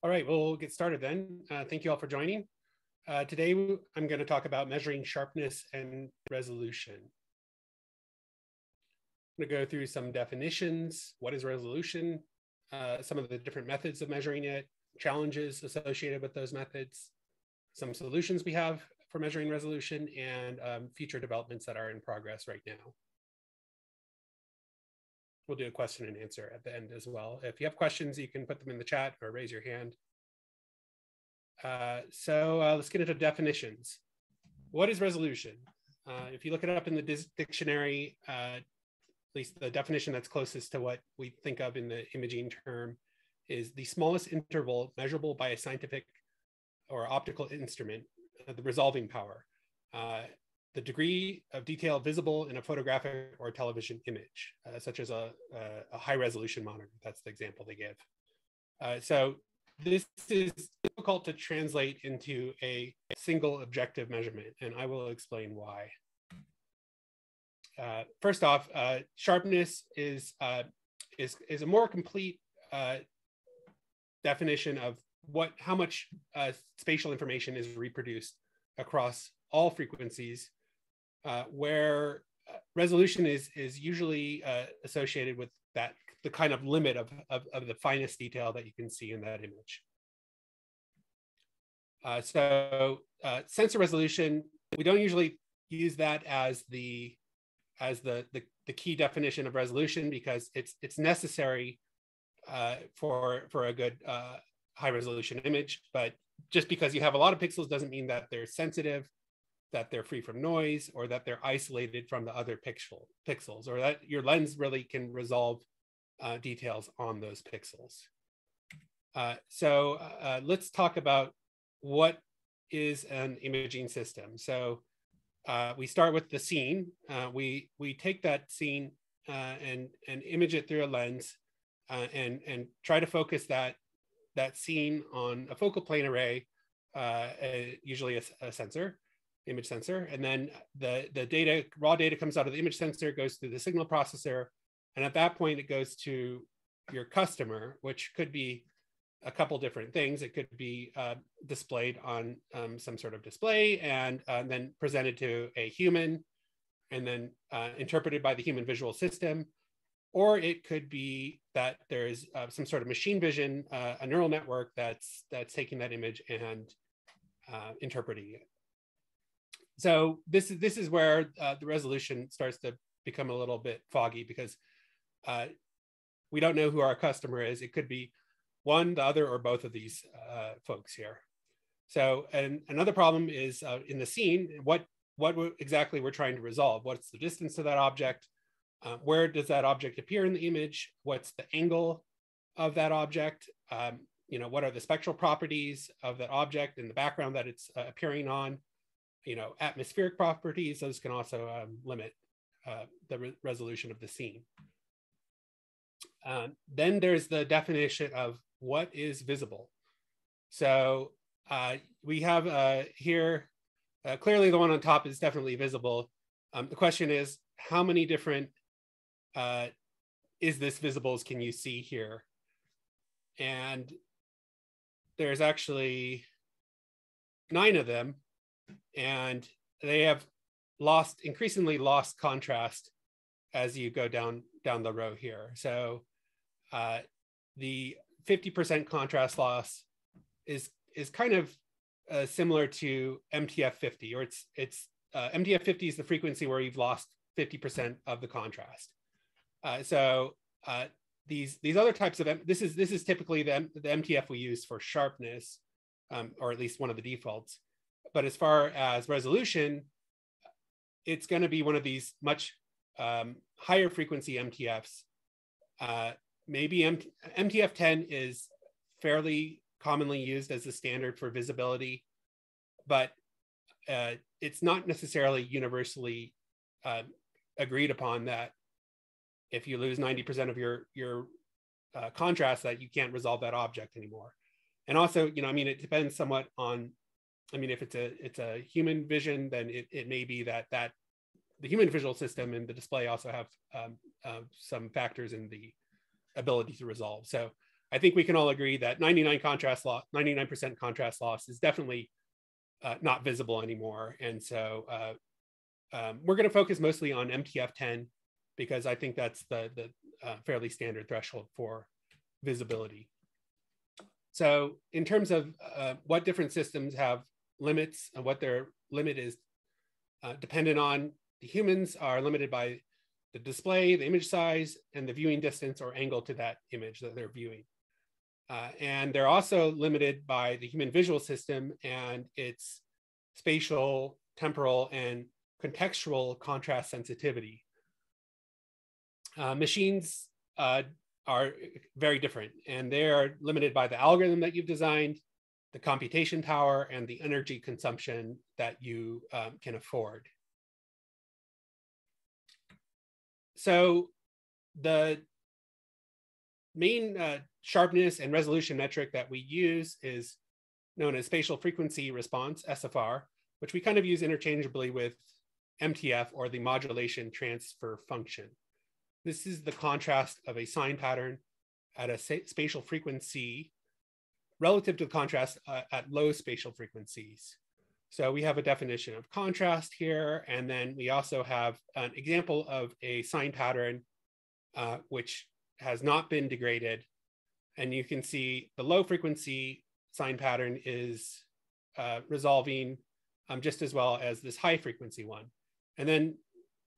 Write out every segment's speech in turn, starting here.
All right, we'll get started then. Uh, thank you all for joining. Uh, today, I'm going to talk about measuring sharpness and resolution. I'm going to go through some definitions. What is resolution? Uh, some of the different methods of measuring it, challenges associated with those methods, some solutions we have for measuring resolution, and um, future developments that are in progress right now. We'll do a question and answer at the end as well. If you have questions, you can put them in the chat or raise your hand. Uh, so uh, let's get into definitions. What is resolution? Uh, if you look it up in the dictionary, uh, at least the definition that's closest to what we think of in the imaging term is the smallest interval measurable by a scientific or optical instrument, uh, the resolving power. The degree of detail visible in a photographic or television image, uh, such as a, a, a, high resolution monitor. That's the example they give. Uh, so this is difficult to translate into a single objective measurement, and I will explain why. Uh, first off, uh, sharpness is, uh, is, is a more complete uh, definition of what how much spatial information is reproduced across all frequencies uh, where uh, resolution is is usually uh, associated with that the kind of limit of, of, of, the finest detail that you can see in that image. Uh, so uh, sensor resolution, we don't usually use that as the as the, the, the key definition of resolution because it's it's necessary uh, for for a good high resolution image. But just because you have a lot of pixels doesn't mean that they're sensitive that they're free from noise or that they're isolated from the other pixel pixels or that your lens really can resolve uh, details on those pixels. Uh, so uh, let's talk about what is an imaging system. So uh, we start with the scene. Uh, we we take that scene uh, and and image it through a lens and and try to focus that that scene on a focal plane array, usually a, a sensor image sensor. And then the, the data, raw data comes out of the image sensor, goes through the signal processor. And at that point, it goes to your customer, which could be a couple different things. It could be uh, displayed on um, some sort of display and uh, then presented to a human and then uh, interpreted by the human visual system. Or it could be that there's uh, some sort of machine vision, uh, a neural network that's that's taking that image and uh, interpreting it so this is this is where uh, the resolution starts to become a little bit foggy because uh, we don't know who our customer is. It could be one, the other, or both of these uh, folks here. So, and another problem is uh, in the scene, what what exactly we're trying to resolve. What's the distance to that object? Uh, where does that object appear in the image? What's the angle of that object? Um, you know, what are the spectral properties of that object in the background that it's uh, appearing on? You know, atmospheric properties, those can also um, limit uh, the re resolution of the scene. Um, then there's the definition of what is visible. So uh, we have uh, here, uh, clearly the one on top is definitely visible. Um, the question is, how many different uh, is this visibles can you see here? And there's actually nine of them and they have lost increasingly lost contrast as you go down down the row here. So uh, the 50% contrast loss is is kind of uh, similar to MTF 50, or it's it's uh, MTF 50 is the frequency where you've lost 50% of the contrast. Uh, so uh, these these other types of this is this is typically the, the MTF we use for sharpness, um, or at least one of the defaults. But as far as resolution, it's going to be one of these much um, higher frequency MTFs. Uh, maybe M- MTF 10 is fairly commonly used as the standard for visibility, but uh, it's not necessarily universally uh, agreed upon that if you lose 90% of your your uh, contrast that you can't resolve that object anymore and also you know i mean it depends somewhat on I mean, if it's a it's a human vision, then it, it may be that that the human visual system and the display also have um, uh, some factors in the ability to resolve. So I think we can all agree that 99 contrast loss, 99% contrast loss is definitely uh, not visible anymore. And so uh, um, we're going to focus mostly on MTF10 because I think that's the, the uh, fairly standard threshold for visibility. So in terms of uh, what different systems have limits and what their limit is uh, dependent on, the humans are limited by the display, the image size, and the viewing distance or angle to that image that they're viewing. Uh, and they're also limited by the human visual system and its spatial, temporal, and contextual contrast sensitivity. Uh, machines uh, are very different and they are limited by the algorithm that you've designed, the computation power, and the energy consumption that you um, can afford. So the main uh, sharpness and resolution metric that we use is known as spatial frequency response, SFR, which we kind of use interchangeably with MTF or the modulation transfer function. This is the contrast of a sine pattern at a spatial frequency relative to the contrast uh, at low spatial frequencies. So we have a definition of contrast here, and then we also have an example of a sine pattern uh, which has not been degraded. And you can see the low frequency sine pattern is uh, resolving um, just as well as this high frequency one. And then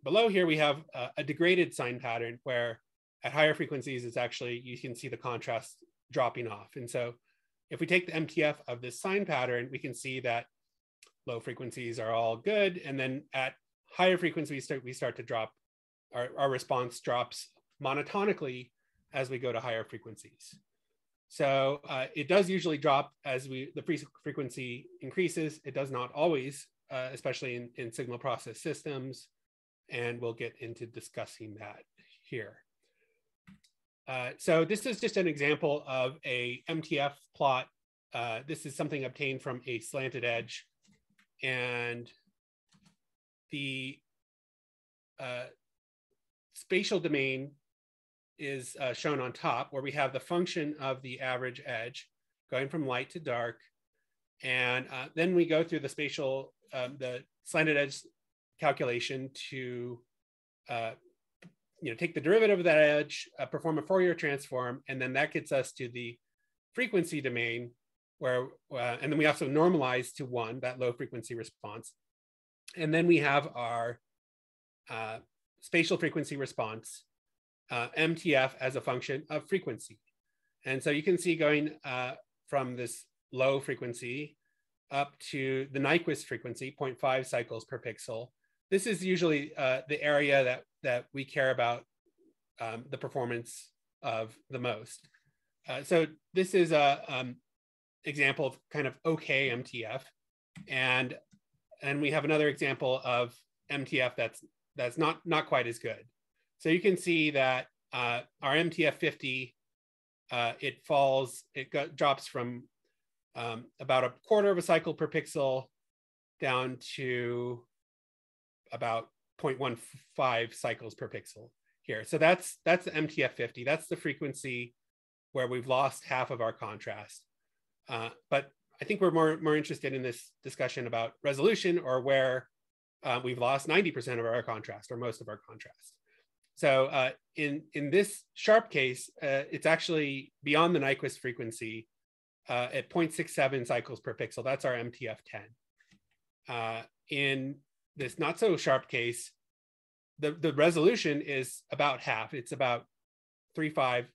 below here, we have a, a degraded sine pattern where at higher frequencies, it's actually, you can see the contrast dropping off. And so if we take the MTF of this sine pattern, we can see that low frequencies are all good. And then at higher frequencies, we start, we start to drop, our, our response drops monotonically as we go to higher frequencies. So uh, it does usually drop as we the frequency increases. It does not always, uh, especially in, in signal process systems. And we'll get into discussing that here. Uh, so this is just an example of a MTF plot. Uh, this is something obtained from a slanted edge and the uh, spatial domain is uh, shown on top where we have the function of the average edge going from light to dark. And uh, then we go through the spatial, um, the slanted edge calculation to you know, take the derivative of that edge, uh, perform a Fourier transform, and then that gets us to the frequency domain where, uh, and then we also normalize to one, that low frequency response. And then we have our uh, spatial frequency response, uh, MTF as a function of frequency. And so you can see going uh, from this low frequency up to the Nyquist frequency, 0.5 cycles per pixel. This is usually uh, the area that, that we care about um, the performance of the most. Uh, so this is a, um, example of kind of okay MTF, and and we have another example of MTF that's that's not not quite as good. So you can see that uh, our MTF 50 uh, it falls it got, drops from um, about a quarter of a cycle per pixel down to about 0.15 cycles per pixel here. So that's that's the MTF 50. That's the frequency where we've lost half of our contrast. Uh, but I think we're more, more interested in this discussion about resolution or where uh, we've lost 90% of our contrast or most of our contrast. So uh, in, in this sharp case, uh, it's actually beyond the Nyquist frequency uh, at 0.67 cycles per pixel. That's our MTF10. Uh, in this not so sharp case, the, the resolution is about half. It's about three five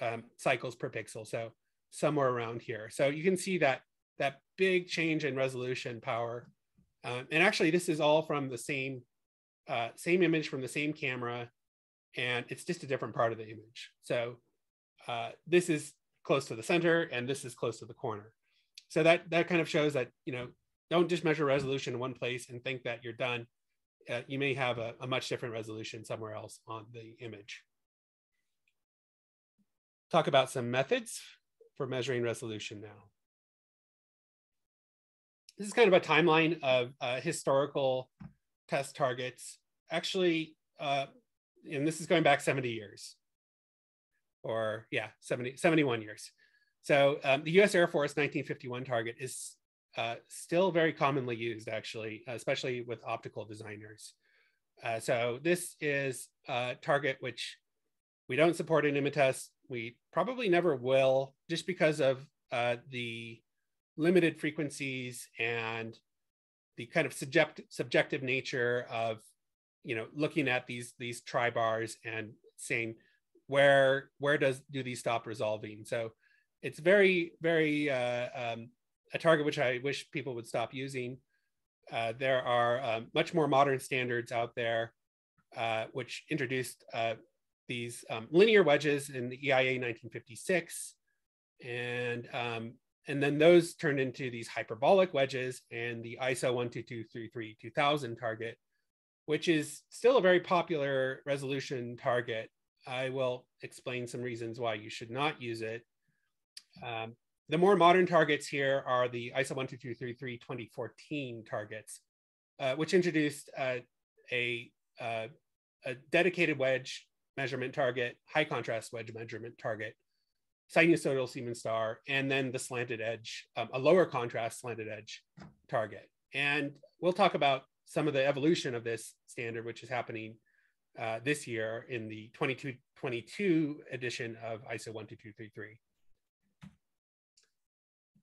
um, cycles per pixel. So somewhere around here. So you can see that that big change in resolution power. Um, and actually, this is all from the same uh, same image from the same camera, and it's just a different part of the image. So uh, this is close to the center, and this is close to the corner. So that that kind of shows that you know don't just measure resolution in one place and think that you're done. Uh, you may have a, a much different resolution somewhere else on the image. Talk about some methods for measuring resolution now. This is kind of a timeline of uh, historical test targets. Actually, uh, and this is going back 70 years. or yeah, 70, 71 years. So um, the US Air Force 1951 target is uh, still very commonly used, actually, especially with optical designers. Uh, so this is a target which we don't support in Imatest. We probably never will, just because of uh, the limited frequencies and the kind of subject, subjective nature of, you know, looking at these these tri bars and saying where where does do these stop resolving. So it's very very uh, um, a target which I wish people would stop using. Uh, there are um, much more modern standards out there uh, which introduced uh, these um, linear wedges in the EIA 1956. And, um, and then those turned into these hyperbolic wedges and the ISO 12233 2000 target, which is still a very popular resolution target. I will explain some reasons why you should not use it. Um, the more modern targets here are the ISO 12233 2014 targets, uh, which introduced uh, a, uh, a dedicated wedge measurement target, high contrast wedge measurement target, sinusoidal Siemens star, and then the slanted edge, um, a lower contrast slanted edge target. And we'll talk about some of the evolution of this standard, which is happening uh, this year in the 2222 edition of ISO 12233.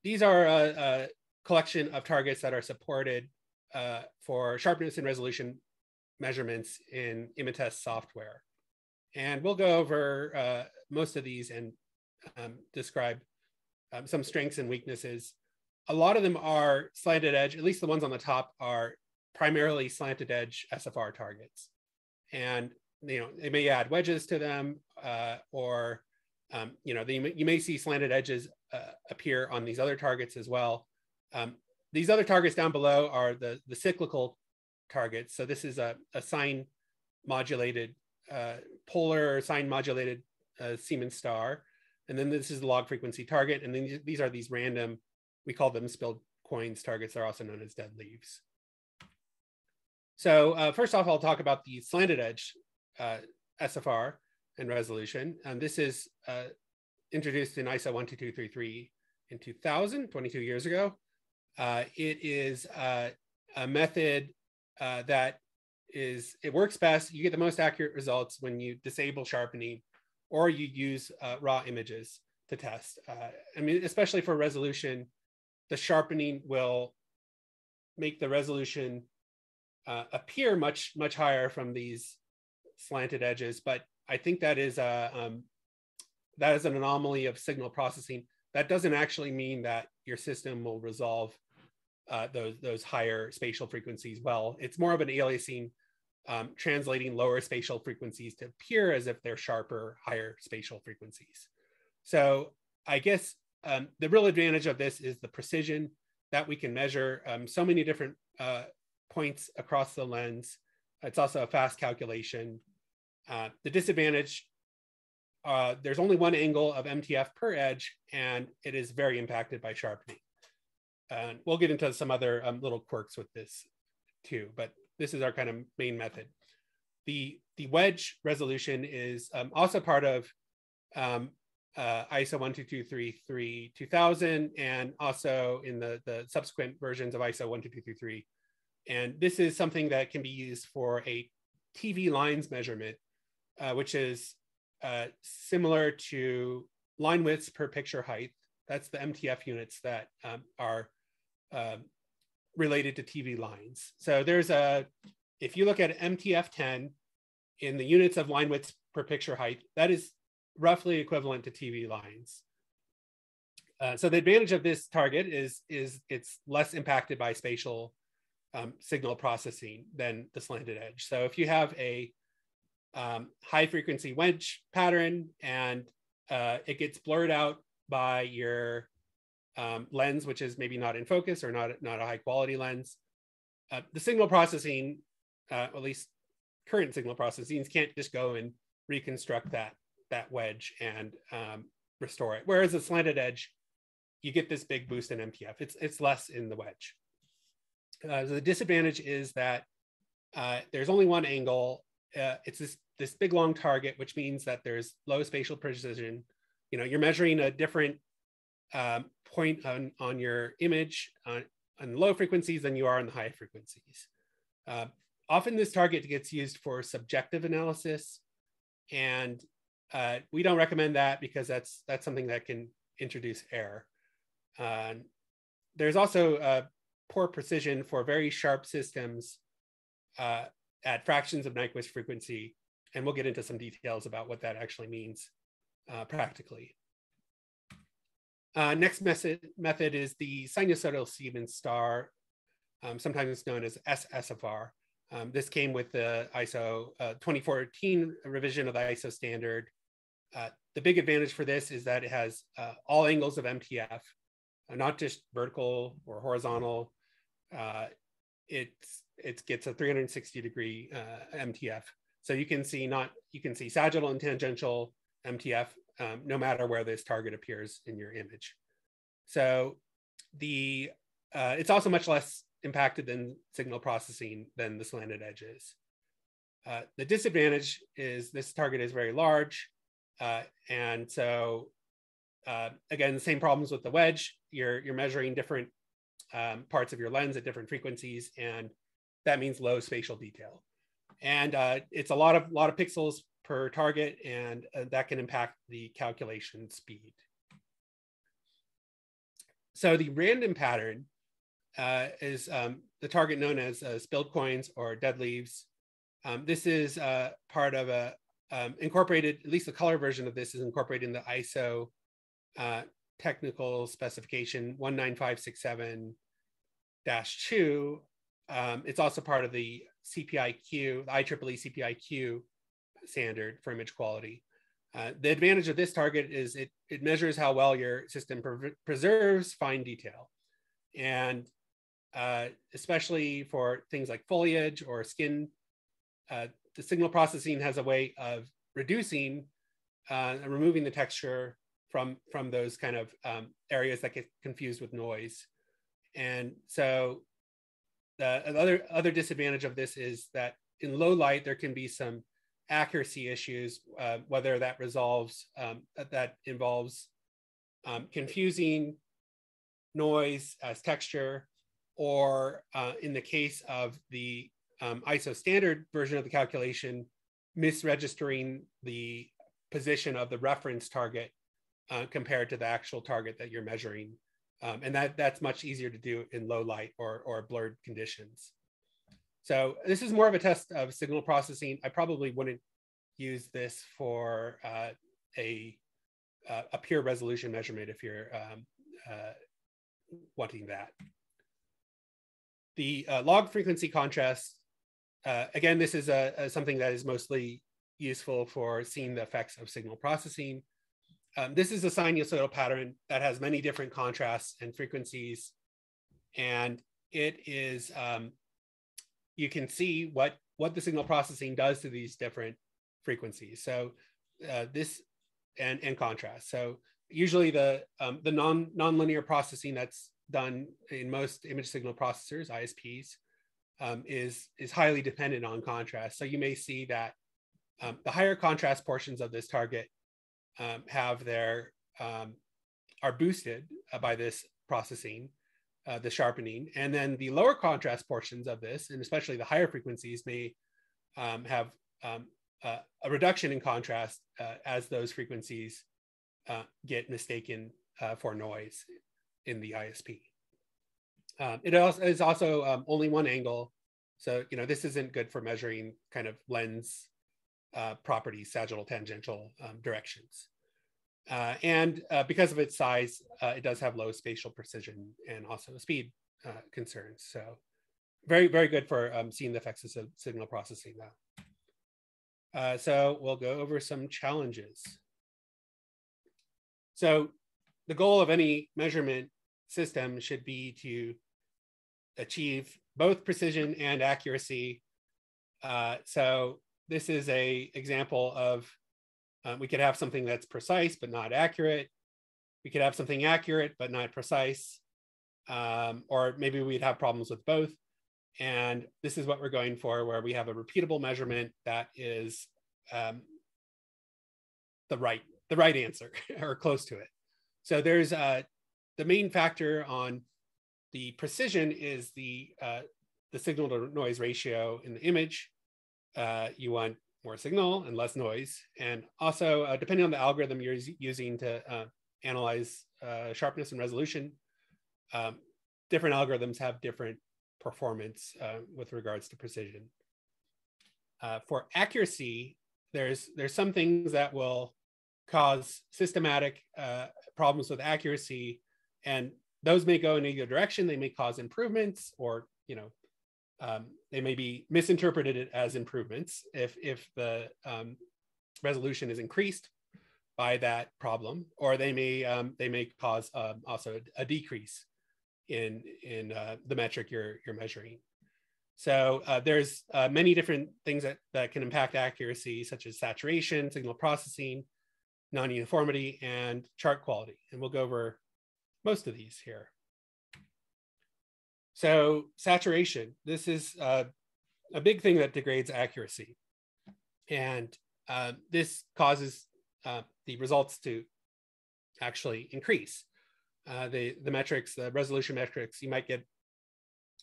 These are a, a collection of targets that are supported uh, for sharpness and resolution measurements in Imatest software. And we'll go over uh, most of these and um, describe um, some strengths and weaknesses. A lot of them are slanted edge, at least the ones on the top are primarily slanted edge SFR targets. And you know, they may add wedges to them uh, or um, you know, they, you may see slanted edges uh, appear on these other targets as well. Um, these other targets down below are the, the cyclical targets. So this is a, a sine modulated uh, polar sine modulated uh, Siemens star. And then this is the log frequency target. And then these are these random, we call them spilled coins targets. They're also known as dead leaves. So uh, first off, I'll talk about the slanted edge uh, SFR and resolution. And this is uh, introduced in ISO 12233 in 2000, 22 years ago. Uh, it is a method that is it works best. You get the most accurate results when you disable sharpening or you use uh, raw images to test. Uh, I mean, especially for resolution, the sharpening will make the resolution uh, appear much, much higher from these slanted edges. But I think that is a, um, that is an anomaly of signal processing. That doesn't actually mean that your system will resolve uh, those those higher spatial frequencies well. It's more of an aliasing um, translating lower spatial frequencies to appear as if they're sharper, higher spatial frequencies. So I guess um, the real advantage of this is the precision that we can measure um, so many different uh, points across the lens. It's also a fast calculation. Uh, the disadvantage, uh, there's only one angle of MTF per edge, and it is very impacted by sharpening. And we'll get into some other um, little quirks with this too, but this is our kind of main method. The, the wedge resolution is um, also part of um, uh, ISO 12233 2000 and also in the, the subsequent versions of ISO 12233. And this is something that can be used for a TV lines measurement, uh, which is uh, similar to line widths per picture height. That's the MTF units that um, are um, related to TV lines. So there's a, if you look at MTF10 in the units of line widths per picture height, that is roughly equivalent to TV lines. Uh, so the advantage of this target is, is it's less impacted by spatial um, signal processing than the slanted edge. So if you have a um, high frequency wedge pattern and uh, it gets blurred out by your um, lens, which is maybe not in focus or not, not a high quality lens. Uh, the signal processing, uh, at least current signal processing, can't just go and reconstruct that, that wedge and um, restore it. Whereas a slanted edge, you get this big boost in MTF. It's, it's less in the wedge. Uh, so the disadvantage is that uh, there's only one angle. Uh, it's this this big long target, which means that there's low spatial precision. You know, you're measuring a different um, point on, on your image on, on low frequencies than you are on the high frequencies. Uh, often this target gets used for subjective analysis and uh, we don't recommend that because that's that's something that can introduce error. Uh, there's also uh, poor precision for very sharp systems uh, at fractions of Nyquist frequency, and we'll get into some details about what that actually means uh, practically. Uh, next method, method is the sinusoidal Siemens star, um, sometimes known as SSFR. Um, this came with the ISO uh, 2014 revision of the ISO standard. Uh, the big advantage for this is that it has uh, all angles of MTF, uh, not just vertical or horizontal. It's it gets a 360 degree uh, MTF, so you can see not you can see sagittal and tangential MTF um, no matter where this target appears in your image. So the it's also much less impacted than signal processing than the slanted edge is. Uh, the disadvantage is this target is very large. Uh, and so uh, again, the same problems with the wedge, you're, you're measuring different um, parts of your lens at different frequencies, and that means low spatial detail. And uh, it's a lot of, lot of pixels per target, and uh, that can impact the calculation speed. So the random pattern uh, is um, the target known as uh, spilled coins or dead leaves. Um, this is uh, part of a um, incorporated, at least the color version of this is incorporated in the ISO uh, technical specification 19567-2. Um, it's also part of the CPIQ, the IEEE CPIQ standard for image quality. Uh, the advantage of this target is it, it measures how well your system pre preserves fine detail. And uh, especially for things like foliage or skin. Uh, the signal processing has a way of reducing uh, and removing the texture from from those kind of um, areas that get confused with noise. And so the other other disadvantage of this is that in low light there can be some accuracy issues, uh, whether that resolves um, that involves um, confusing noise as texture or uh, in the case of the um, ISO standard version of the calculation, misregistering the position of the reference target uh, compared to the actual target that you're measuring. Um, and that, that's much easier to do in low light or, or blurred conditions. So this is more of a test of signal processing. I probably wouldn't use this for uh, a, uh, a pure resolution measurement if you're um, uh, wanting that. The uh, log frequency contrast, uh, again, this is a, a, something that is mostly useful for seeing the effects of signal processing. Um, this is a sinusoidal pattern that has many different contrasts and frequencies. And it is, um, you can see what, what the signal processing does to these different frequencies. So uh, this, and, and contrast. So usually the, um, the non, nonlinear processing that's done in most image signal processors, ISPs, um, is, is highly dependent on contrast. So you may see that um, the higher contrast portions of this target um, have their, um, are boosted uh, by this processing, uh, the sharpening. And then the lower contrast portions of this, and especially the higher frequencies may um, have uh, a reduction in contrast uh, as those frequencies uh, get mistaken for noise in the ISP. Um, it also is also um, only one angle. So, you know, this isn't good for measuring kind of lens uh, properties, sagittal, tangential um, directions. Uh, and uh, because of its size, uh, it does have low spatial precision and also speed uh, concerns. So very, very good for um, seeing the effects of signal processing though. Uh, so we'll go over some challenges. So the goal of any measurement system should be to achieve both precision and accuracy. Uh, so this is a example of uh, we could have something that's precise but not accurate. We could have something accurate but not precise. Um, or maybe we'd have problems with both. And this is what we're going for, where we have a repeatable measurement that is um, the right the right answer or close to it. So there's uh, the main factor on the precision is the uh, the signal to noise ratio in the image. Uh, you want more signal and less noise, and also uh, depending on the algorithm you're using to uh, analyze uh, sharpness and resolution, um, different algorithms have different performance uh, with regards to precision. for accuracy, there's there's some things that will cause systematic problems with accuracy and those may go in either direction. They may cause improvements, or you know, um, they may be misinterpreted as improvements if if the um, resolution is increased by that problem, or they may um, they may cause um, also a, decrease in in uh, the metric you're you're measuring. So uh, there's uh, many different things that, that can impact accuracy, such as saturation, signal processing, non-uniformity, and chart quality. And we'll go over most of these here. So saturation, this is uh, a big thing that degrades accuracy. And uh, this causes uh, the results to actually increase. Uh, the, the metrics, the resolution metrics, you might get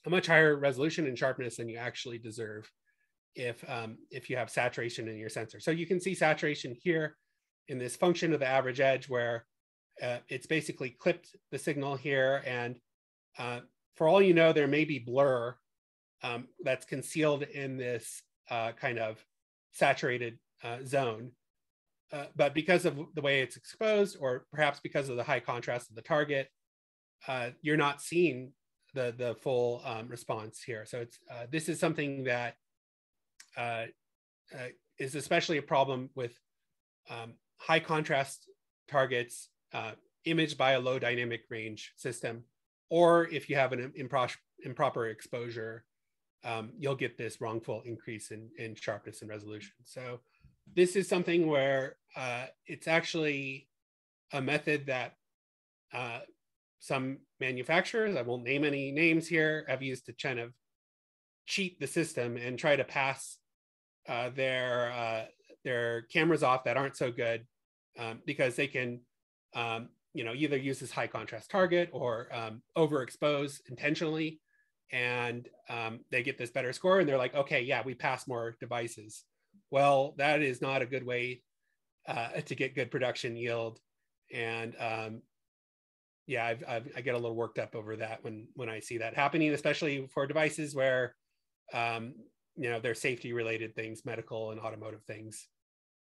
a much higher resolution and sharpness than you actually deserve if, um, if you have saturation in your sensor. So you can see saturation here in this function of the average edge where uh, it's basically clipped the signal here. And uh, for all you know, there may be blur um, that's concealed in this uh, kind of saturated uh, zone. Uh, but because of the way it's exposed, or perhaps because of the high contrast of the target, uh, you're not seeing the, the full um, response here. So it's, this is something that is especially a problem with um, high contrast targets uh, imaged by a low dynamic range system, or if you have an impro- improper exposure, um, you'll get this wrongful increase in, in sharpness and resolution. So this is something where uh, it's actually a method that uh, some manufacturers, I won't name any names here, have used to kind of cheat the system and try to pass uh, their uh, their cameras off that aren't so good um, because they can um, you know, either use this high contrast target or um, overexpose intentionally, and um, they get this better score, and they're like, okay, yeah, we pass more devices. Well, that is not a good way uh, to get good production yield, and um, yeah, I've, I've, i get a little worked up over that when when I see that happening, especially for devices where um, you know they're safety related things, medical and automotive things.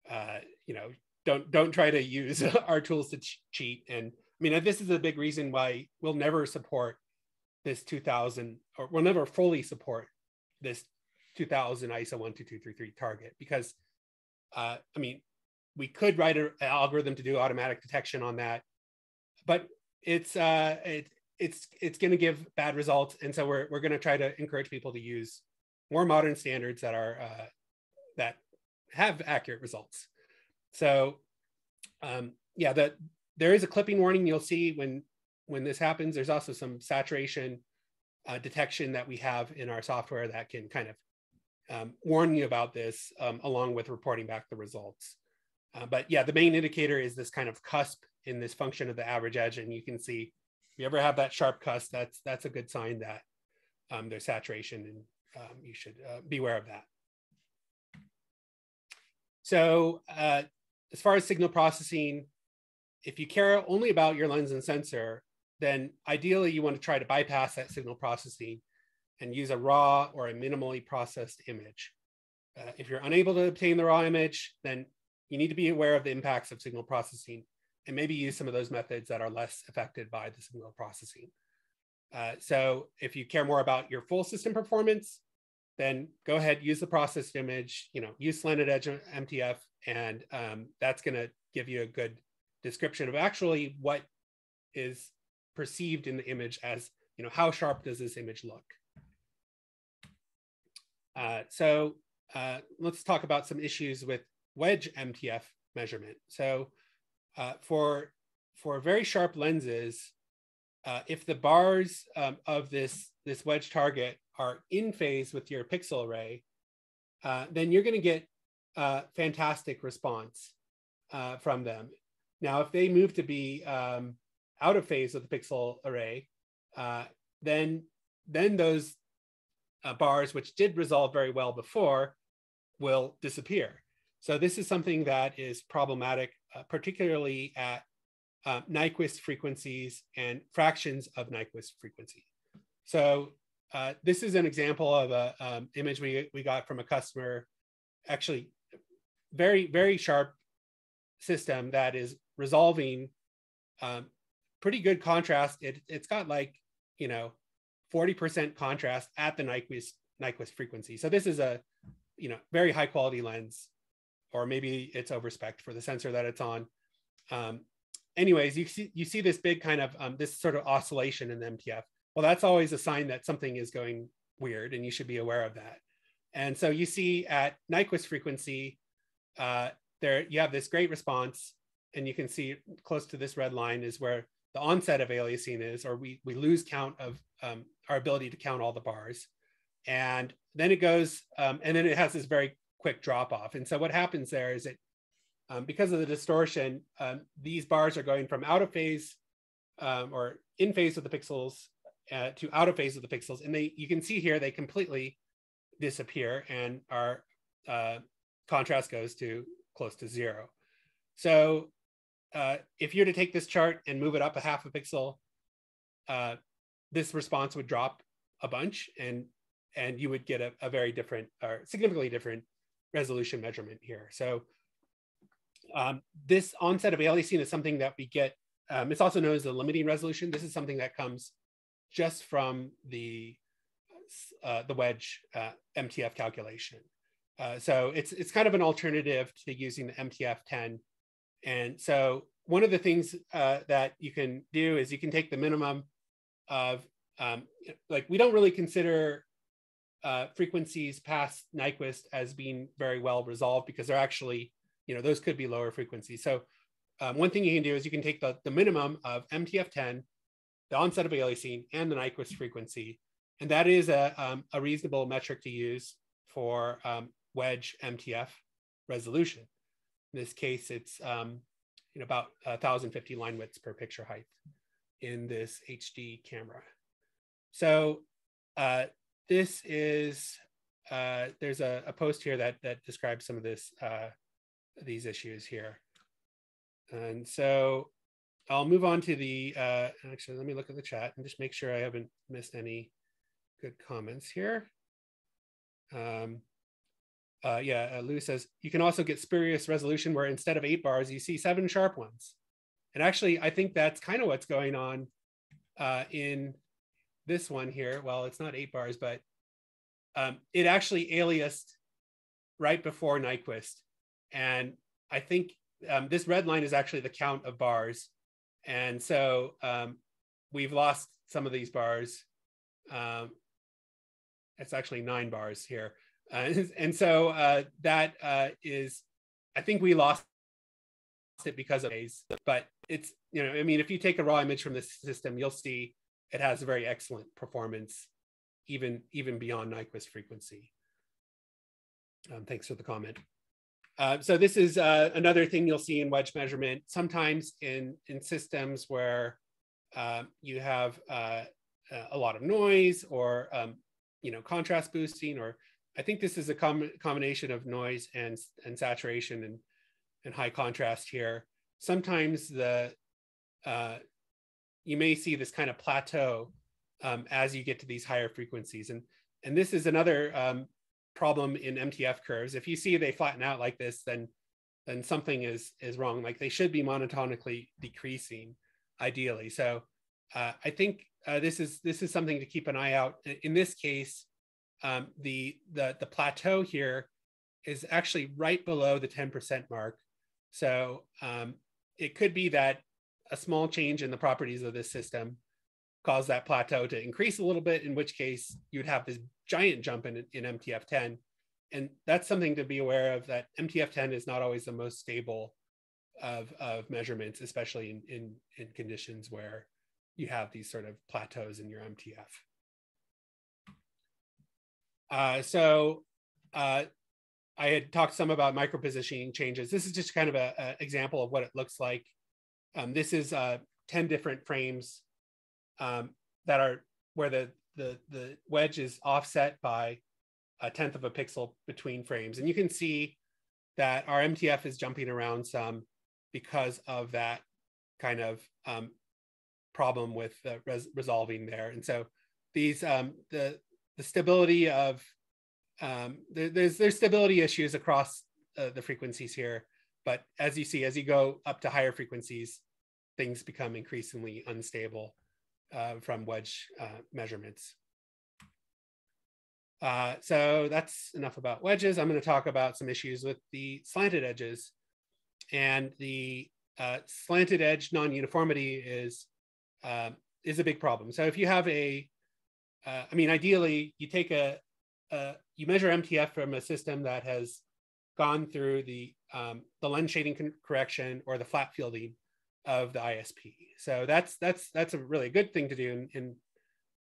Uh, you know, don't don't try to use our tools to ch- cheat. And i mean this is a big reason why we'll never support this 2000 or we'll never fully support this 2000 iso 12233 target because uh, i mean we could write an algorithm to do automatic detection on that but it's uh, it, it's it's going to give bad results. And so we're, we're going to try to encourage people to use more modern standards that are uh, that have accurate results so um, yeah, that there is a clipping warning you'll see when when this happens. There's also some saturation uh, detection that we have in our software that can kind of um, warn you about this um, along with reporting back the results. Uh, but yeah, the main indicator is this kind of cusp in this function of the average edge. And you can see if you ever have that sharp cusp, that's, that's a good sign that um, there's saturation and um, you should uh, be aware of that. So uh, as far as signal processing, if you care only about your lens and sensor, then ideally you want to try to bypass that signal processing and use a raw or a minimally processed image. Uh, if you're unable to obtain the raw image, then you need to be aware of the impacts of signal processing and maybe use some of those methods that are less affected by the signal processing. Uh, so if you care more about your full system performance, then go ahead, use the processed image, you know, use slanted edge MTF, and um, that's going to give you a good description of actually what is perceived in the image as, you know, how sharp does this image look? Uh, so uh, let's talk about some issues with wedge MTF measurement. So uh, for, for very sharp lenses, uh, if the bars um, of this, this wedge target are in phase with your pixel array, uh, then you're going to get uh, fantastic response uh, from them. Now, if they move to be um, out of phase with the pixel array, uh, then then those uh, bars, which did resolve very well before, will disappear. So this is something that is problematic, uh, particularly at uh, Nyquist frequencies and fractions of Nyquist frequency. So uh, this is an example of an um, image we, we got from a customer, actually very, very sharp system that is resolving um, pretty good contrast. It, it's got like, you know, 40% contrast at the Nyquist, Nyquist frequency. So this is a, you know, very high quality lens, or maybe it's overspec for the sensor that it's on. Um, anyways, you see, you see this big kind of, um, this sort of oscillation in the MTF. Well, that's always a sign that something is going weird and you should be aware of that. And so you see at Nyquist frequency, uh, there you have this great response and you can see close to this red line is where the onset of aliasing is, or we, we lose count of um, our ability to count all the bars. And then it goes, um, and then it has this very quick drop off. And so what happens there is it, um, because of the distortion, um, these bars are going from out of phase um, or in phase with the pixels uh, to out of phase with the pixels. And they, you can see here, they completely disappear and are uh, contrast goes to close to zero. So uh, if you're to take this chart and move it up a half a pixel, uh, this response would drop a bunch and and you would get a, a very different or significantly different resolution measurement here. So um, this onset of aliasing is something that we get, um, it's also known as the limiting resolution. This is something that comes just from the, uh, the wedge uh, MTF calculation. Uh, so it's, it's kind of an alternative to using the MTF10 and so one of the things uh, that you can do is you can take the minimum of, um, like we don't really consider uh, frequencies past Nyquist as being very well resolved because they're actually, you know, those could be lower frequencies. So um, one thing you can do is you can take the, the minimum of MTF10, the onset of aliasing, and the Nyquist frequency. And that is a, um, a reasonable metric to use for um, wedge MTF resolution. In this case, it's um, you know, about 1,050 line widths per picture height in this HD camera. So uh, this is, uh, there's a, a, post here that, that describes some of this, uh, these issues here. And so I'll move on to the, uh, actually, let me look at the chat and just make sure I haven't missed any good comments here. Um, uh, yeah, uh, Lou says you can also get spurious resolution where instead of eight bars, you see seven sharp ones. And actually, I think that's kind of what's going on uh, in this one here. Well, it's not eight bars, but um, it actually aliased right before Nyquist. And I think um, this red line is actually the count of bars. And so um, we've lost some of these bars. Um, it's actually nine bars here. Uh, and so uh, that uh, is, I think we lost it because of days, but it's, you know, I mean, if you take a raw image from this system, you'll see it has very excellent performance, even, even beyond Nyquist frequency. Um, thanks for the comment. Uh, so this is uh, another thing you'll see in wedge measurement. Sometimes in, in systems where um, you have uh, a lot of noise or um, you know contrast boosting or I think this is a com combination of noise and, and saturation and, and high contrast here. Sometimes the uh, you may see this kind of plateau um, as you get to these higher frequencies. And, and this is another um, problem in MTF curves. If you see they flatten out like this, then, then something is, is wrong. Like they should be monotonically decreasing ideally. So uh, I think uh, this, is, this is something to keep an eye out. In this case, um, the, the, the plateau here is actually right below the 10% mark. So um, it could be that a small change in the properties of this system cause that plateau to increase a little bit, in which case you would have this giant jump in, in MTF10. And that's something to be aware of that MTF10 is not always the most stable of, of measurements, especially in, in, in conditions where you have these sort of plateaus in your MTF. Uh, so uh, I had talked some about micro positioning changes. This is just kind of an example of what it looks like. Um, this is uh, 10 different frames um, that are where the, the, the wedge is offset by a tenth of a pixel between frames. And you can see that our MTF is jumping around some because of that kind of um, problem with uh, res resolving there. And so these, um, the, the stability of, um, there, there's, there's stability issues across uh, the frequencies here. But as you see, as you go up to higher frequencies, things become increasingly unstable uh, from wedge uh, measurements. Uh, so that's enough about wedges. I'm going to talk about some issues with the slanted edges. And the uh, slanted edge non-uniformity is, uh, is a big problem. So if you have a, uh, I mean, ideally you take a, a, you measure MTF from a system that has gone through the, um, the lens shading correction or the flat fielding of the ISP. So that's, that's, that's a really good thing to do in, in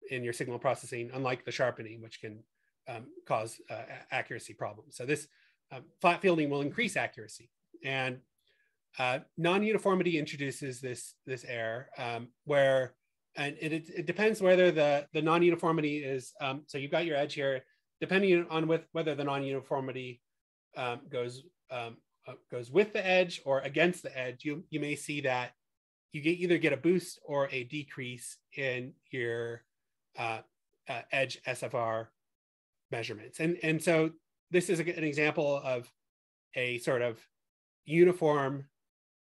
in your signal processing, unlike the sharpening, which can um, cause uh, accuracy problems. So this um, flat fielding will increase accuracy. And uh, non-uniformity introduces this, this error um, where, and it, it, depends whether the, the non-uniformity is, um, so you've got your edge here, depending on with whether the non-uniformity um, goes, um, uh, goes with the edge or against the edge, you, you may see that you get either get a boost or a decrease in your uh, uh, edge SFR measurements. And, and so this is a, an example of a sort of uniform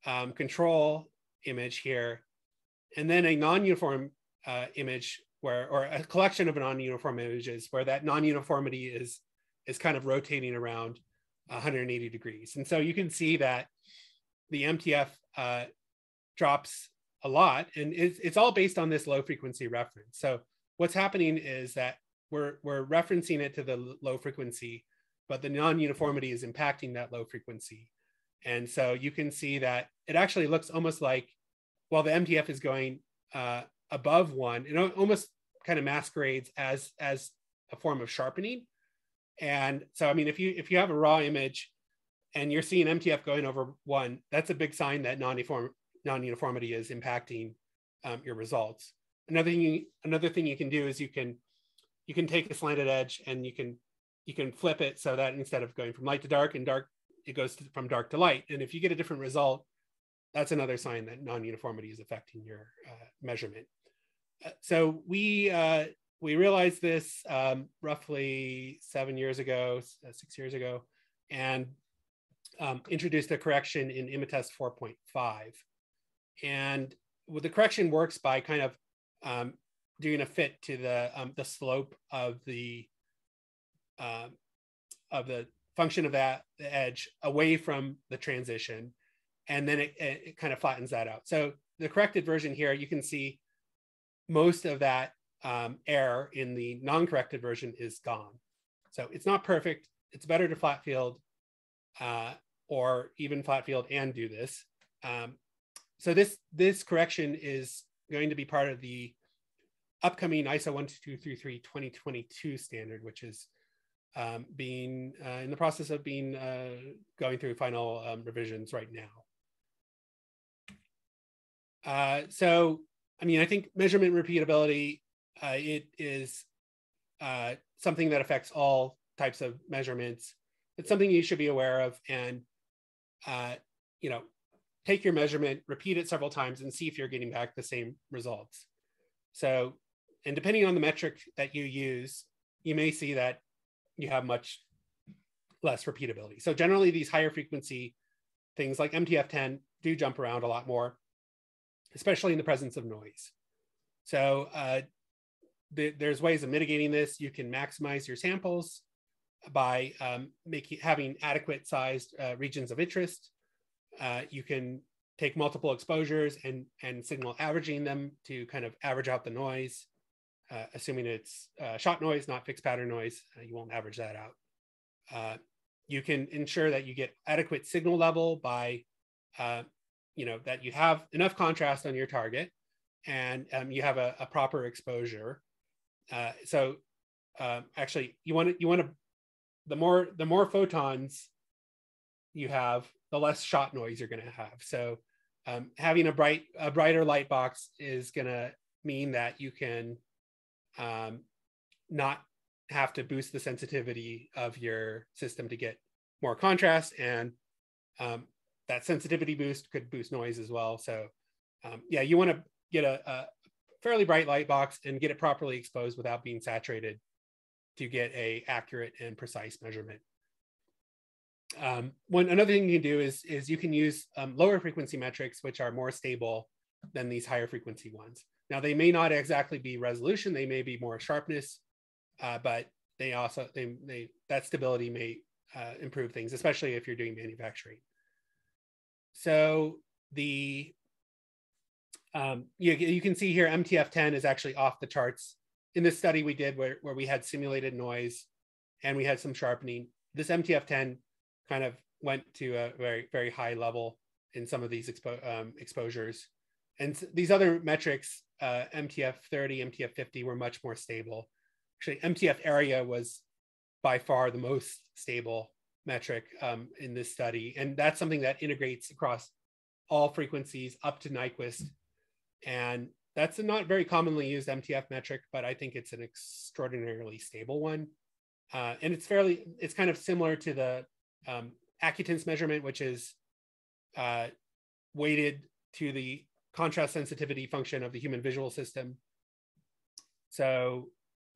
um, control image here, and then a non-uniform uh, image where, or a collection of non-uniform images where that non-uniformity is, is kind of rotating around 180 degrees. And so you can see that the MTF uh, drops a lot and it's, it's all based on this low frequency reference. So what's happening is that we're, we're referencing it to the low frequency, but the non-uniformity is impacting that low frequency. And so you can see that it actually looks almost like, while the MTF is going uh, above one, it almost kind of masquerades as, as a form of sharpening. And so, I mean, if you, if you have a raw image and you're seeing MTF going over one, that's a big sign that non-uniform, non-uniformity is impacting um, your results. Another thing, you, another thing you can do is you can you can take a slanted edge and you can you can flip it so that instead of going from light to dark and dark, it goes to, from dark to light. And if you get a different result, that's another sign that non-uniformity is affecting your uh, measurement. Uh, so we uh, we realized this um, roughly seven years ago, uh, six years ago, and um, introduced a correction in Imatest 4.5. And well, the correction works by kind of um, doing a fit to the um, the slope of the uh, of the function of that the edge away from the transition, and then it, it, kind of flattens that out. So the corrected version here, you can see most of that um, error in the non-corrected version is gone. So it's not perfect. It's better to flat field uh, or even flat field and do this. Um, so this this correction is going to be part of the upcoming ISO 12233 2022 standard, which is um, being uh, in the process of being uh, going through final um, revisions right now. Uh, so, I mean, I think measurement repeatability, uh, it is uh, something that affects all types of measurements. It's something you should be aware of and, uh, you know, take your measurement, repeat it several times and see if you're getting back the same results. So and depending on the metric that you use, you may see that you have much less repeatability. So generally these higher frequency things like MTF10 do jump around a lot more, especially in the presence of noise. So uh, there's ways of mitigating this. You can maximize your samples by um, making having adequate sized uh, regions of interest. Uh, you can take multiple exposures and, and signal averaging them to kind of average out the noise uh, assuming it's uh, shot noise, not fixed pattern noise, uh, you won't average that out. You can ensure that you get adequate signal level by, you know, that you have enough contrast on your target and um, you have a, a proper exposure. Uh, so actually you want to, you want to the more the more photons you have, the less shot noise you're going to have. So um, having a bright a brighter light box is going to mean that you can um, not have to boost the sensitivity of your system to get more contrast and um, that sensitivity boost could boost noise as well. So um, yeah you want to get a, a, fairly bright light box and get it properly exposed without being saturated to get a accurate and precise measurement. Um, one another thing you can do is is you can use um, lower frequency metrics which are more stable than these higher frequency ones. Now they may not exactly be resolution they may be more sharpness uh, but they also they, they that stability may uh, improve things, especially if you're doing manufacturing. So the um, you, you can see here MTF10 is actually off the charts. In this study we did where, where we had simulated noise and we had some sharpening, this MTF10 kind of went to a very, very high level in some of these expo um, exposures. And these other metrics, uh, MTF30, MTF50 were much more stable actually MTF area was by far the most stable metric um, in this study. And that's something that integrates across all frequencies up to Nyquist. And that's a not very commonly used MTF metric, but I think it's an extraordinarily stable one. Uh, and it's fairly, it's kind of similar to the um, Acutance measurement, which is uh, weighted to the contrast sensitivity function of the human visual system. So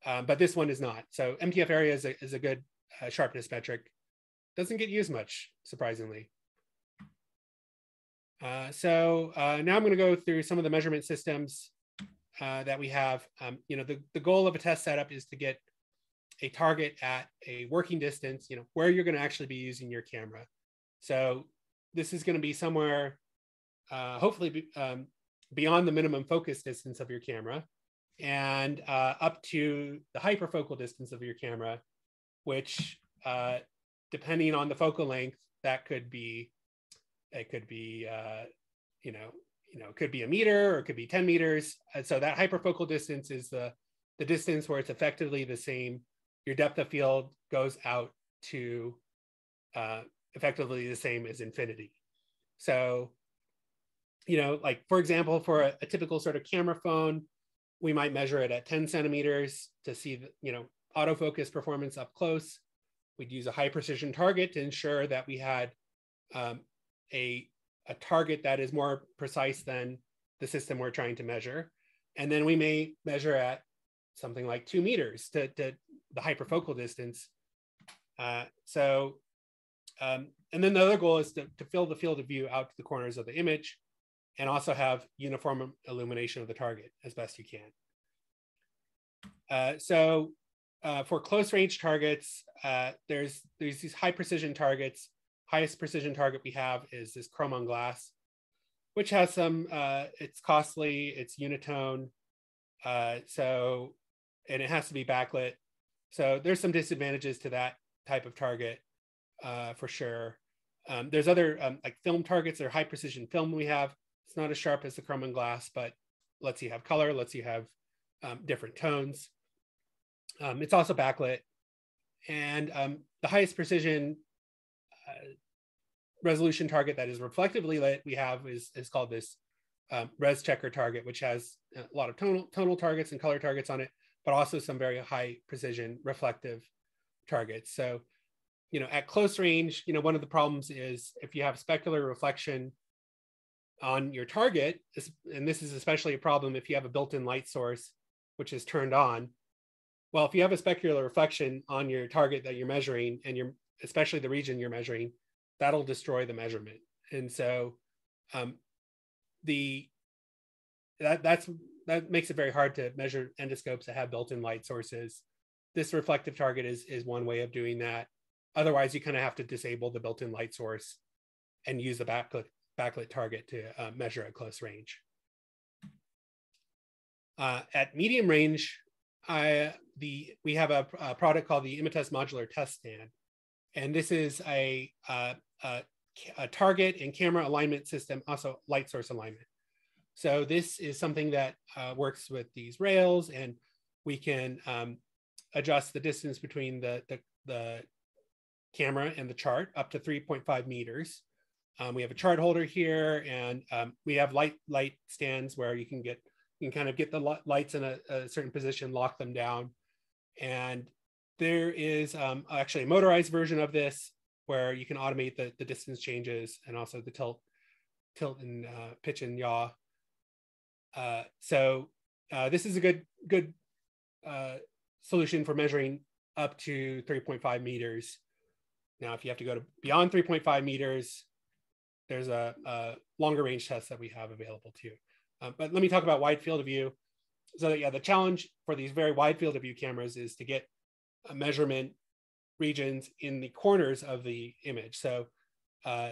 um, but this one is not. So MTF area is a, is a good uh, sharpness metric. Doesn't get used much, surprisingly. Uh, so uh, now I'm going to go through some of the measurement systems uh, that we have. Um, you know, the, the goal of a test setup is to get a target at a working distance, you know, where you're going to actually be using your camera. So this is going to be somewhere, uh, hopefully be, um, beyond the minimum focus distance of your camera and uh, up to the hyperfocal distance of your camera, which uh, depending on the focal length, that could be, it could be, uh, you know, you know, it could be a meter or it could be 10 meters. And so that hyperfocal distance is the, the distance where it's effectively the same. Your depth of field goes out to uh, effectively the same as infinity. So, you know, like for example, for a, a typical sort of camera phone, we might measure it at 10 centimeters to see the, you know, autofocus performance up close. We'd use a high precision target to ensure that we had um, a, a target that is more precise than the system we're trying to measure. And then we may measure at something like two meters to, to the hyperfocal distance. Uh, so, um, and then the other goal is to, to fill the field of view out to the corners of the image and also have uniform illumination of the target as best you can. Uh, so uh, for close range targets, uh, there's, there's these high precision targets. Highest precision target we have is this chrome on glass, which has some, uh, it's costly, it's unitone. Uh, so, and it has to be backlit. So there's some disadvantages to that type of target uh, for sure. Um, there's other um, like film targets or high precision film we have it's not as sharp as the chrome and glass, but lets you have color, lets you have um, different tones. Um, it's also backlit. And um, the highest precision uh, resolution target that is reflectively lit we have is, is called this um, res checker target, which has a lot of tonal, tonal targets and color targets on it, but also some very high precision reflective targets. So, you know, at close range, you know, one of the problems is if you have specular reflection on your target, and this is especially a problem if you have a built-in light source, which is turned on. Well, if you have a specular reflection on your target that you're measuring, and you're especially the region you're measuring, that'll destroy the measurement. And so, um, the that that's that makes it very hard to measure endoscopes that have built-in light sources. This reflective target is is one way of doing that. Otherwise, you kind of have to disable the built-in light source and use the backlit backlit target to uh, measure at close range. Uh, at medium range, I, the, we have a, a, product called the Imatest Modular Test Stand. And this is a, a, a target and camera alignment system, also light source alignment. So this is something that uh, works with these rails and we can um, adjust the distance between the, the, the camera and the chart up to 3.5 meters. Um, we have a chart holder here, and um, we have light light stands where you can get you can kind of get the lights in a, a certain position, lock them down, and there is um, actually a motorized version of this where you can automate the, the distance changes and also the tilt, tilt and uh, pitch and yaw. Uh, so uh, this is a good good uh, solution for measuring up to 3.5 meters. Now, if you have to go to beyond 3.5 meters, there's a, a longer range test that we have available too. Um, but let me talk about wide field of view. So yeah, the challenge for these very wide field of view cameras is to get a measurement regions in the corners of the image. So uh,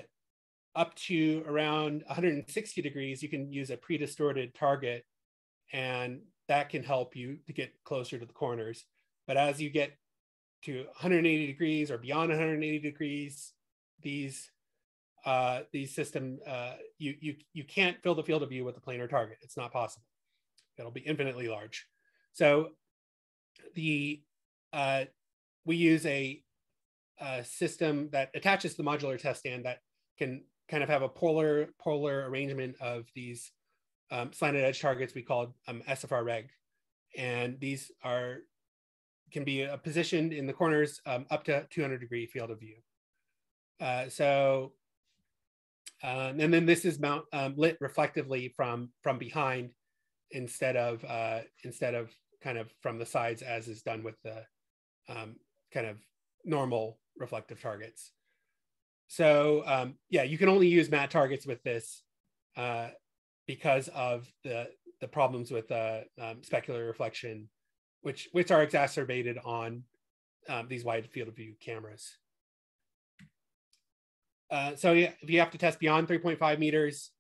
up to around 160 degrees, you can use a pre-distorted target and that can help you to get closer to the corners. But as you get to 180 degrees or beyond 180 degrees, these uh, these system uh, you you you can't fill the field of view with a planar target. It's not possible. It'll be infinitely large. So the uh, we use a, a, system that attaches the modular test stand that can kind of have a polar polar arrangement of these um, slanted edge targets we call um, SFRreg, and these are can be uh, positioned in the corners um, up to 200 degree field of view. Uh, so, um, and then this is mount, um, lit reflectively from from behind instead of uh, instead of kind of from the sides as is done with the um, kind of normal reflective targets. So um, yeah, you can only use matte targets with this uh, because of the the problems with uh, um, specular reflection, which which are exacerbated on um, these wide field of view cameras. Uh, so yeah, if you have to test beyond 3.5 meters,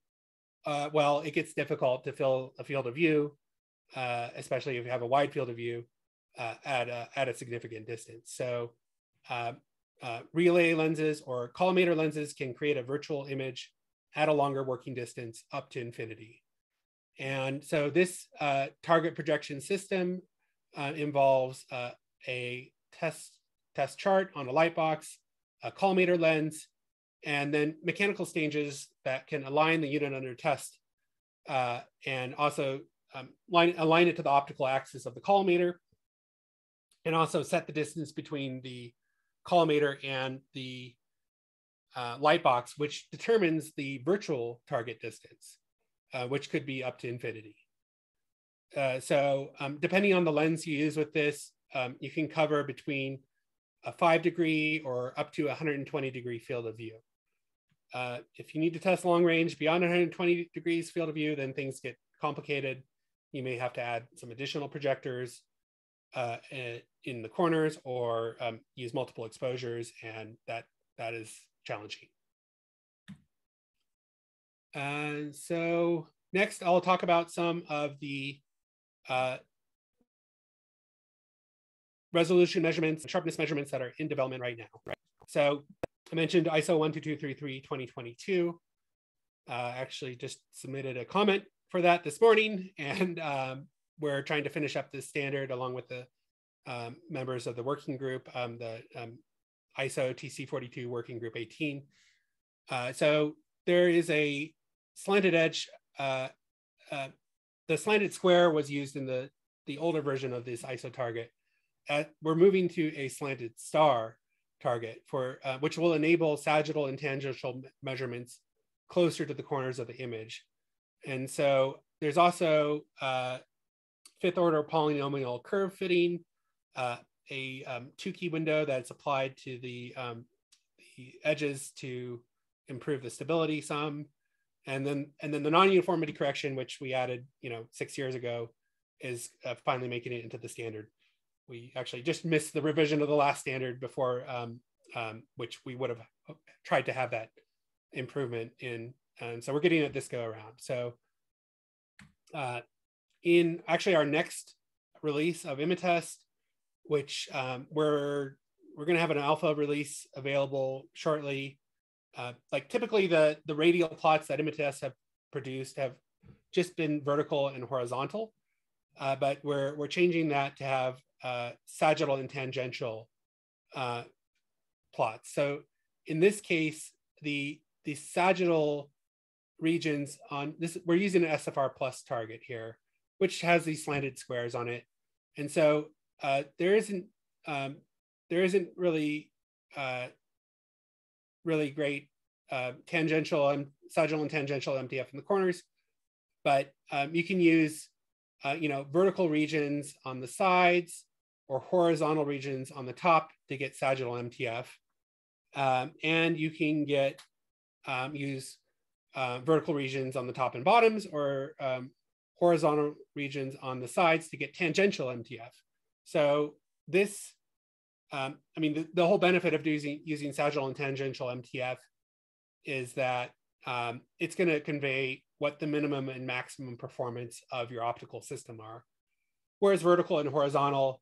uh, well, it gets difficult to fill a field of view, uh, especially if you have a wide field of view uh, at, a, at a significant distance. So uh, uh, relay lenses or collimator lenses can create a virtual image at a longer working distance up to infinity. And so this uh, target projection system uh, involves a test, test chart on a light box, a collimator lens, and then mechanical stages that can align the unit under test and also um, line, align it to the optical axis of the collimator and also set the distance between the collimator and the uh, light box, which determines the virtual target distance, uh, which could be up to infinity. Uh, so um, depending on the lens you use with this, um, you can cover between a five degree or up to 120 degree field of view. Uh, if you need to test long range beyond 120 degrees field of view, then things get complicated. You may have to add some additional projectors uh, in the corners or um, use multiple exposures, and that that is challenging. And so next, I'll talk about some of the uh, resolution measurements, sharpness measurements that are in development right now. So I mentioned ISO 12233 2022. Uh, actually just submitted a comment for that this morning, and um, we're trying to finish up this standard along with the um, members of the working group, um, the um, ISO TC42 working group 18. Uh, so there is a slanted edge. Uh, uh, the slanted square was used in the, the older version of this ISO target. We're moving to a slanted star target for uh, which will enable sagittal and tangential measurements closer to the corners of the image. And so there's also uh, fifth order polynomial curve fitting uh, a um, Tukey window that's applied to the, um, the edges to improve the stability some. And then, and then the non-uniformity correction, which we added, you know, six years ago, is uh, finally making it into the standard. We actually just missed the revision of the last standard before, um, um which we would have tried to have that improvement in. And so we're getting it this go around. So uh, in actually our next release of Imatest, which um, we're we're going to have an alpha release available shortly. Uh, like typically the the radial plots that Imatest have produced have just been vertical and horizontal, uh, but we're we're changing that to have uh, sagittal and tangential uh, plots. So in this case, the the sagittal regions on this, we're using an SFRplus target here, which has these slanted squares on it. And so uh, there isn't um, there isn't really uh, really great uh, tangential and sagittal and tangential MTF in the corners, but um, you can use uh, you know vertical regions on the sides or horizontal regions on the top to get sagittal MTF, um, and you can get um, use uh, vertical regions on the top and bottoms or um, horizontal regions on the sides to get tangential MTF. So this, um, I mean, the, the, whole benefit of using, using sagittal and tangential MTF is that um, it's going to convey what the minimum and maximum performance of your optical system are. Whereas vertical and horizontal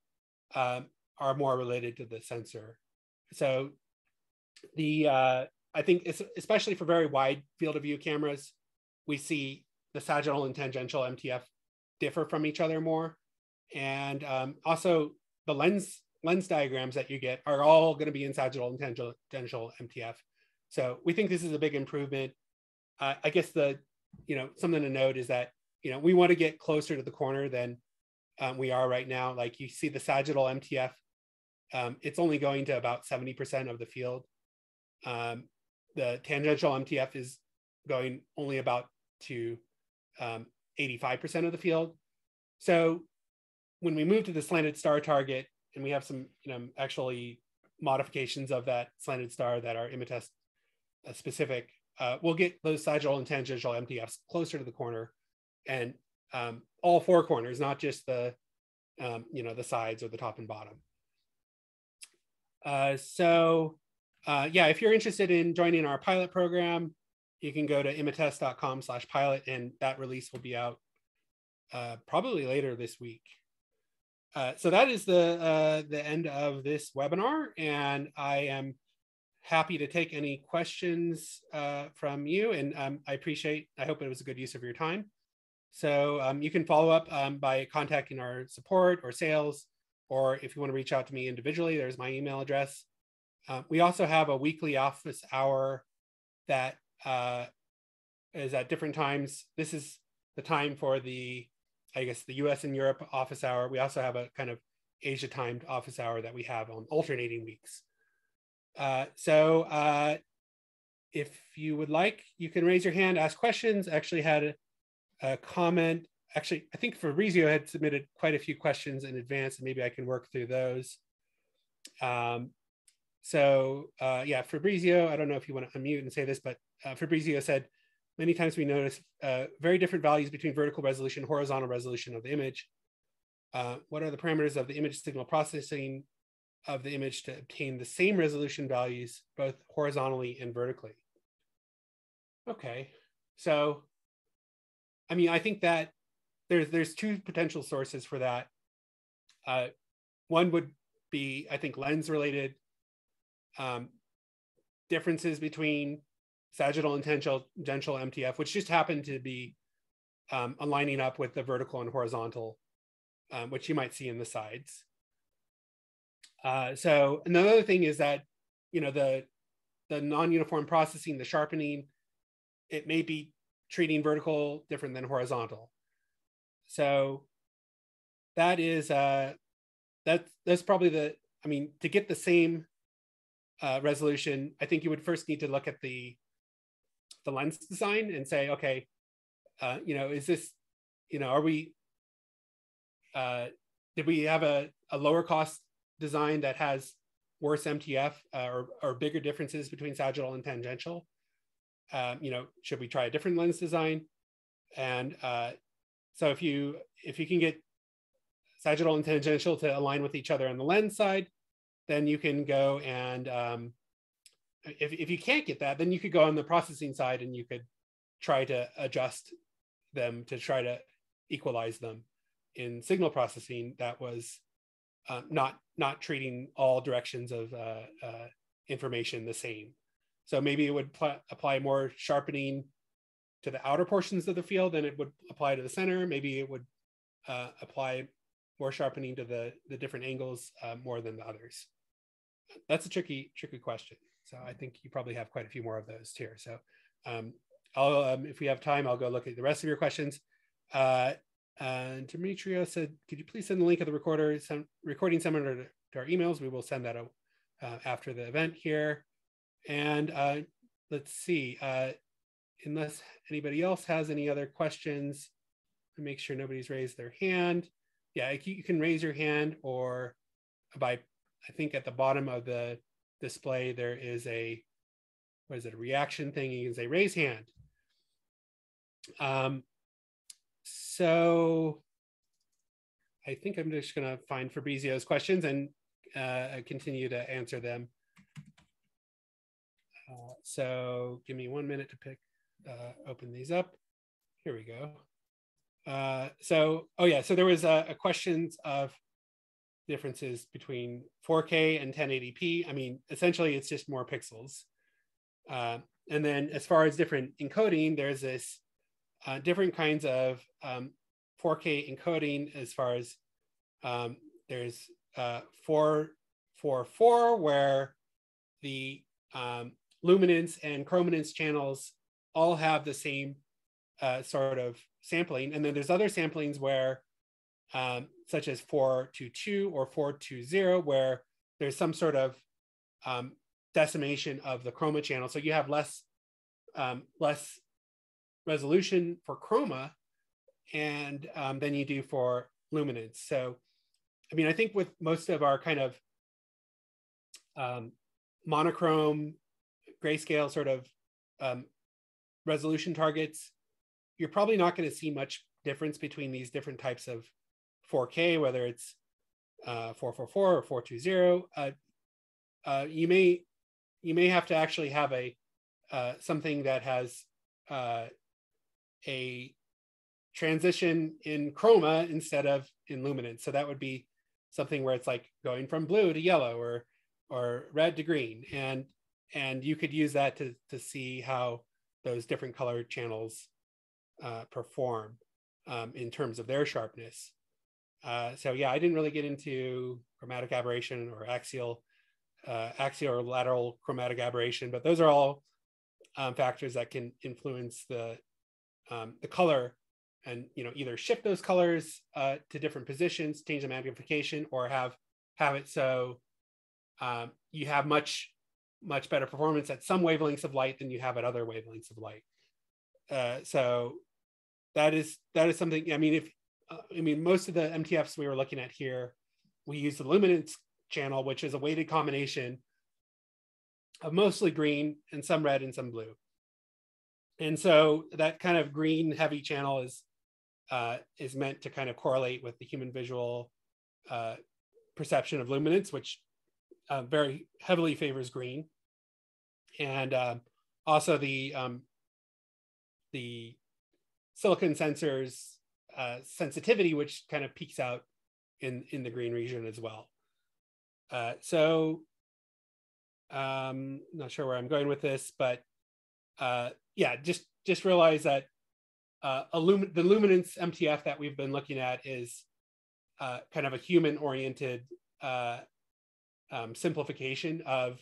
um, are more related to the sensor. So the uh, I think especially for very wide field of view cameras, we see the sagittal and tangential MTF differ from each other more. And um, also the lens lens diagrams that you get are all going to be in sagittal and tangential MTF. So we think this is a big improvement. Uh, I guess the, you know, something to note is that, you know, we want to get closer to the corner than um, we are right now. Like you see the sagittal MTF, um, it's only going to about 70% of the field. Um, the tangential MTF is going only about to um, 85% of the field. So when we move to the slanted star target, and we have some, you know, actually modifications of that slanted star that are Imatest uh, specific, uh, we'll get those sagittal and tangential MTFs closer to the corner, and um, all four corners, not just the, um, you know, the sides or the top and bottom. Uh, so uh, yeah, if you're interested in joining our pilot program, you can go to imatest.com slash pilot and that release will be out uh, probably later this week. Uh, so that is the uh, the end of this webinar, and I am happy to take any questions uh, from you. And um, I appreciate. I hope it was a good use of your time. So um, you can follow up um, by contacting our support or sales, or if you want to reach out to me individually, there's my email address. Uh, we also have a weekly office hour that uh, is at different times. This is the time for the, I guess, the US and Europe office hour. We also have a kind of Asia timed office hour that we have on alternating weeks. Uh, so uh, if you would like, you can raise your hand, ask questions. Actually had a, comment. Actually, I think Fabrizio had submitted quite a few questions in advance, and maybe I can work through those. Um, so uh, yeah, Fabrizio, I don't know if you want to unmute and say this, but uh, Fabrizio said, many times we notice uh, very different values between vertical resolution, horizontal resolution of the image. Uh, what are the parameters of the image signal processing of the image to obtain the same resolution values, both horizontally and vertically? Okay, so, I mean, I think that there's, there's two potential sources for that. Uh, one would be, I think, lens related um, differences between sagittal and tangential, MTF, which just happen to be um, aligning up with the vertical and horizontal, um, which you might see in the sides. Uh, so another thing is that, you know, the, the non-uniform processing, the sharpening, it may be treating vertical different than horizontal. So that is, uh, that, that's probably the, I mean, to get the same uh, resolution, I think you would first need to look at the the lens design and say, okay, uh, you know, is this, you know, are we, uh, did we have a, a lower cost design that has worse MTF uh, or, or bigger differences between sagittal and tangential? Um, you know, should we try a different lens design? And uh, so if you if you can get sagittal and tangential to align with each other on the lens side, then you can go and um, if, if you can't get that, then you could go on the processing side and you could try to adjust them to try to equalize them in signal processing that was uh, not not treating all directions of uh, uh, information the same. So maybe it would pl- apply more sharpening to the outer portions of the field than it would apply to the center. Maybe it would uh, apply more sharpening to the, the different angles uh, more than the others. that's a tricky, tricky question. So I think you probably have quite a few more of those here. So um, I'll, um, if we have time, I'll go look at the rest of your questions. Uh, and Demetrio said, could you please send the link of the recorder, some recording seminar to, to our emails? We will send that out uh, after the event here. And uh, let's see, uh, unless anybody else has any other questions, make sure nobody's raised their hand. Yeah, you can raise your hand or by, I think at the bottom of the display, there is a, what is it, a reaction thing. You can say raise hand. Um, so I think I'm just going to find Fabrizio's questions and uh, continue to answer them. Uh, so give me one minute to pick, uh, open these up. Here we go. Uh, so, oh yeah, so there was a, a questions of differences between 4K and 1080p. I mean, essentially it's just more pixels. Uh, and then as far as different encoding, there's this uh, different kinds of um, 4K encoding as far as um, there's uh, 444 where the um, luminance and chrominance channels all have the same uh, sort of sampling. And then there's other samplings where, um, such as 422 or 420, where there's some sort of um, decimation of the chroma channel. So you have less, um, less resolution for chroma and um, than you do for luminance. So, I mean, I think with most of our kind of um, monochrome grayscale sort of um, resolution targets, you're probably not going to see much difference between these different types of 4K, whether it's uh, 444 or 420. Uh, uh, you may you may have to actually have a uh, something that has uh, a transition in chroma instead of in luminance. So that would be something where it's like going from blue to yellow or or red to green, and and you could use that to to see how those different color channels uh, perform um, in terms of their sharpness. Uh, so yeah, I didn't really get into chromatic aberration or axial uh, axial or lateral chromatic aberration, but those are all um, factors that can influence the um, the color and you know either shift those colors uh, to different positions, change the magnification, or have have it so um, you have much much better performance at some wavelengths of light than you have at other wavelengths of light. Uh, so that is that is something. I mean, if uh, I mean most of the MTFs we were looking at here, we use the luminance channel, which is a weighted combination of mostly green and some red and some blue and so that kind of green heavy channel is uh, is meant to kind of correlate with the human visual uh, perception of luminance, which uh, very heavily favors green, and um, also the um, the silicon sensors uh, sensitivity, which kind of peaks out in in the green region as well. Uh, so, um, not sure where I'm going with this, but uh, yeah, just just realize that uh, the luminance MTF that we've been looking at is uh, kind of a human-oriented uh, um, simplification of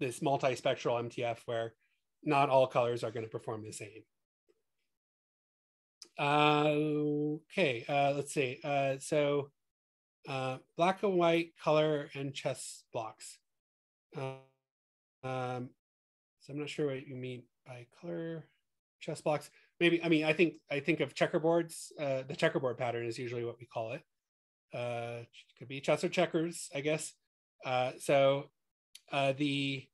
this multispectral MTF, where not all colors are going to perform the same. Uh, okay, uh, let's see. Uh, so uh, black and white color and chess blocks. Um, so I'm not sure what you mean by color chess blocks. Maybe I mean I think I think of checkerboards. Uh, the checkerboard pattern is usually what we call it. Uh, could be chess or checkers, I guess. Uh, so uh, the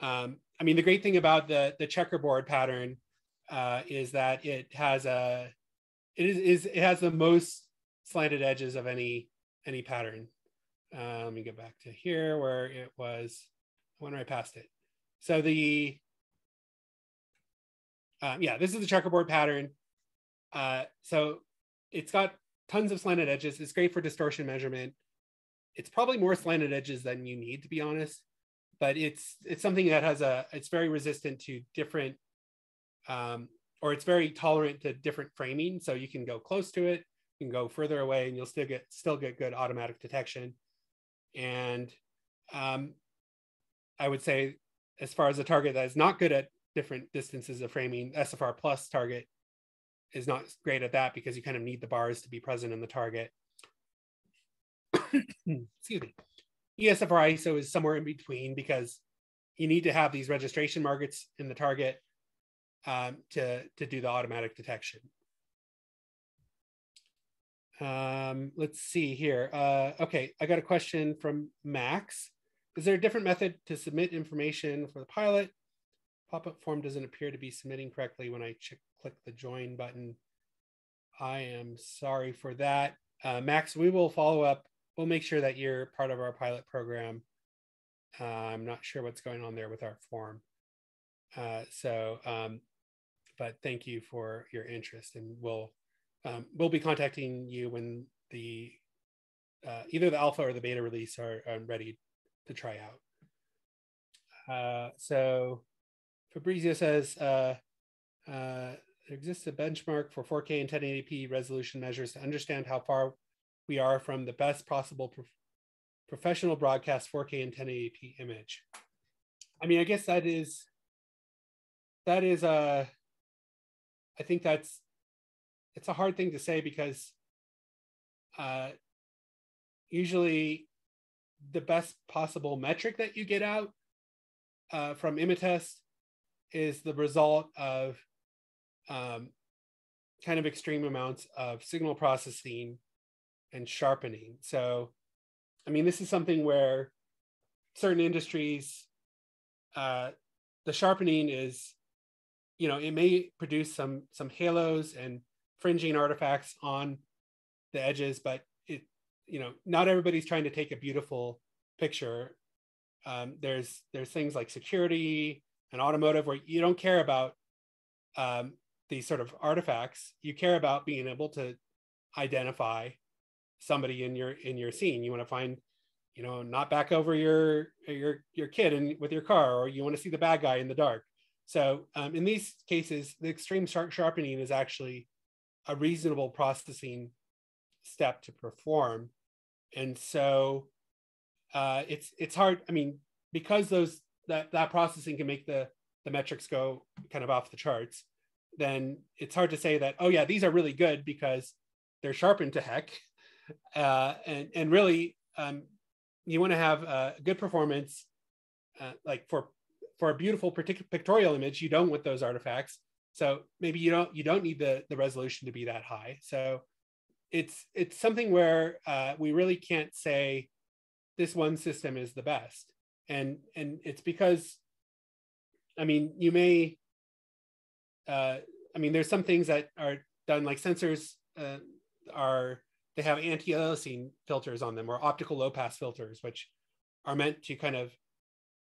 um, I mean the great thing about the the checkerboard pattern uh, is that it has a it is, is it has the most slanted edges of any any pattern. Uh, let me get back to here where it was. I went right past it. So the um, yeah, this is the checkerboard pattern. Uh, so it's got tons of slanted edges. It's great for distortion measurement. It's probably more slanted edges than you need, to be honest. But it's it's something that has a it's very resistant to different, um, or it's very tolerant to different framing. So you can go close to it, you can go further away, and you'll still get still get good automatic detection. And um, I would say, as far as a target that is not good at different distances of framing, SFRplus target is not great at that because you kind of need the bars to be present in the target. Excuse me. ESFR ISO is somewhere in between because you need to have these registration markets in the target um, to, to do the automatic detection. Um, let's see here. Uh, okay, I got a question from Max. Is there a different method to submit information for the pilot? Pop-up form doesn't appear to be submitting correctly when I click the join button. I am sorry for that. Uh, Max, we will follow up. We'll make sure that you're part of our pilot program. Uh, I'm not sure what's going on there with our form. Uh, so, um, but thank you for your interest and we'll um, we'll be contacting you when the uh, either the alpha or the beta release are, are ready to try out. Uh, so Fabrizio says uh, uh, there exists a benchmark for 4K and 1080p resolution measures to understand how far we are from the best possible pro professional broadcast 4K and 1080p image. I mean, I guess that is that is uh I think that's it's a hard thing to say because uh, usually the best possible metric that you get out uh, from Imatest is the result of um, kind of extreme amounts of signal processing and sharpening. So, I mean, this is something where certain industries, uh, the sharpening is, you know, it may produce some some halos and fringing artifacts on the edges, but it, you know, not everybody's trying to take a beautiful picture. Um, there's there's things like security and automotive where you don't care about um, these sort of artifacts. You care about being able to identify somebody in your in your scene. You want to find, you know, not back over your your your kid and with your car, or you want to see the bad guy in the dark. So um, in these cases, the extreme sharp sharpening is actually a reasonable processing step to perform. And so uh, it's it's hard. I mean, because those that that processing can make the the metrics go kind of off the charts, then it's hard to say that oh yeah these are really good because they're sharpened to heck, uh, and and really um, you want to have a good performance uh, like for for a beautiful pictorial image you don't want those artifacts so maybe you don't you don't need the the resolution to be that high. So it's it's something where uh, we really can't say this one system is the best, and and it's because, I mean, you may. Uh, I mean, there's some things that are done like sensors uh, are they have anti-aliasing filters on them or optical low pass filters, which are meant to kind of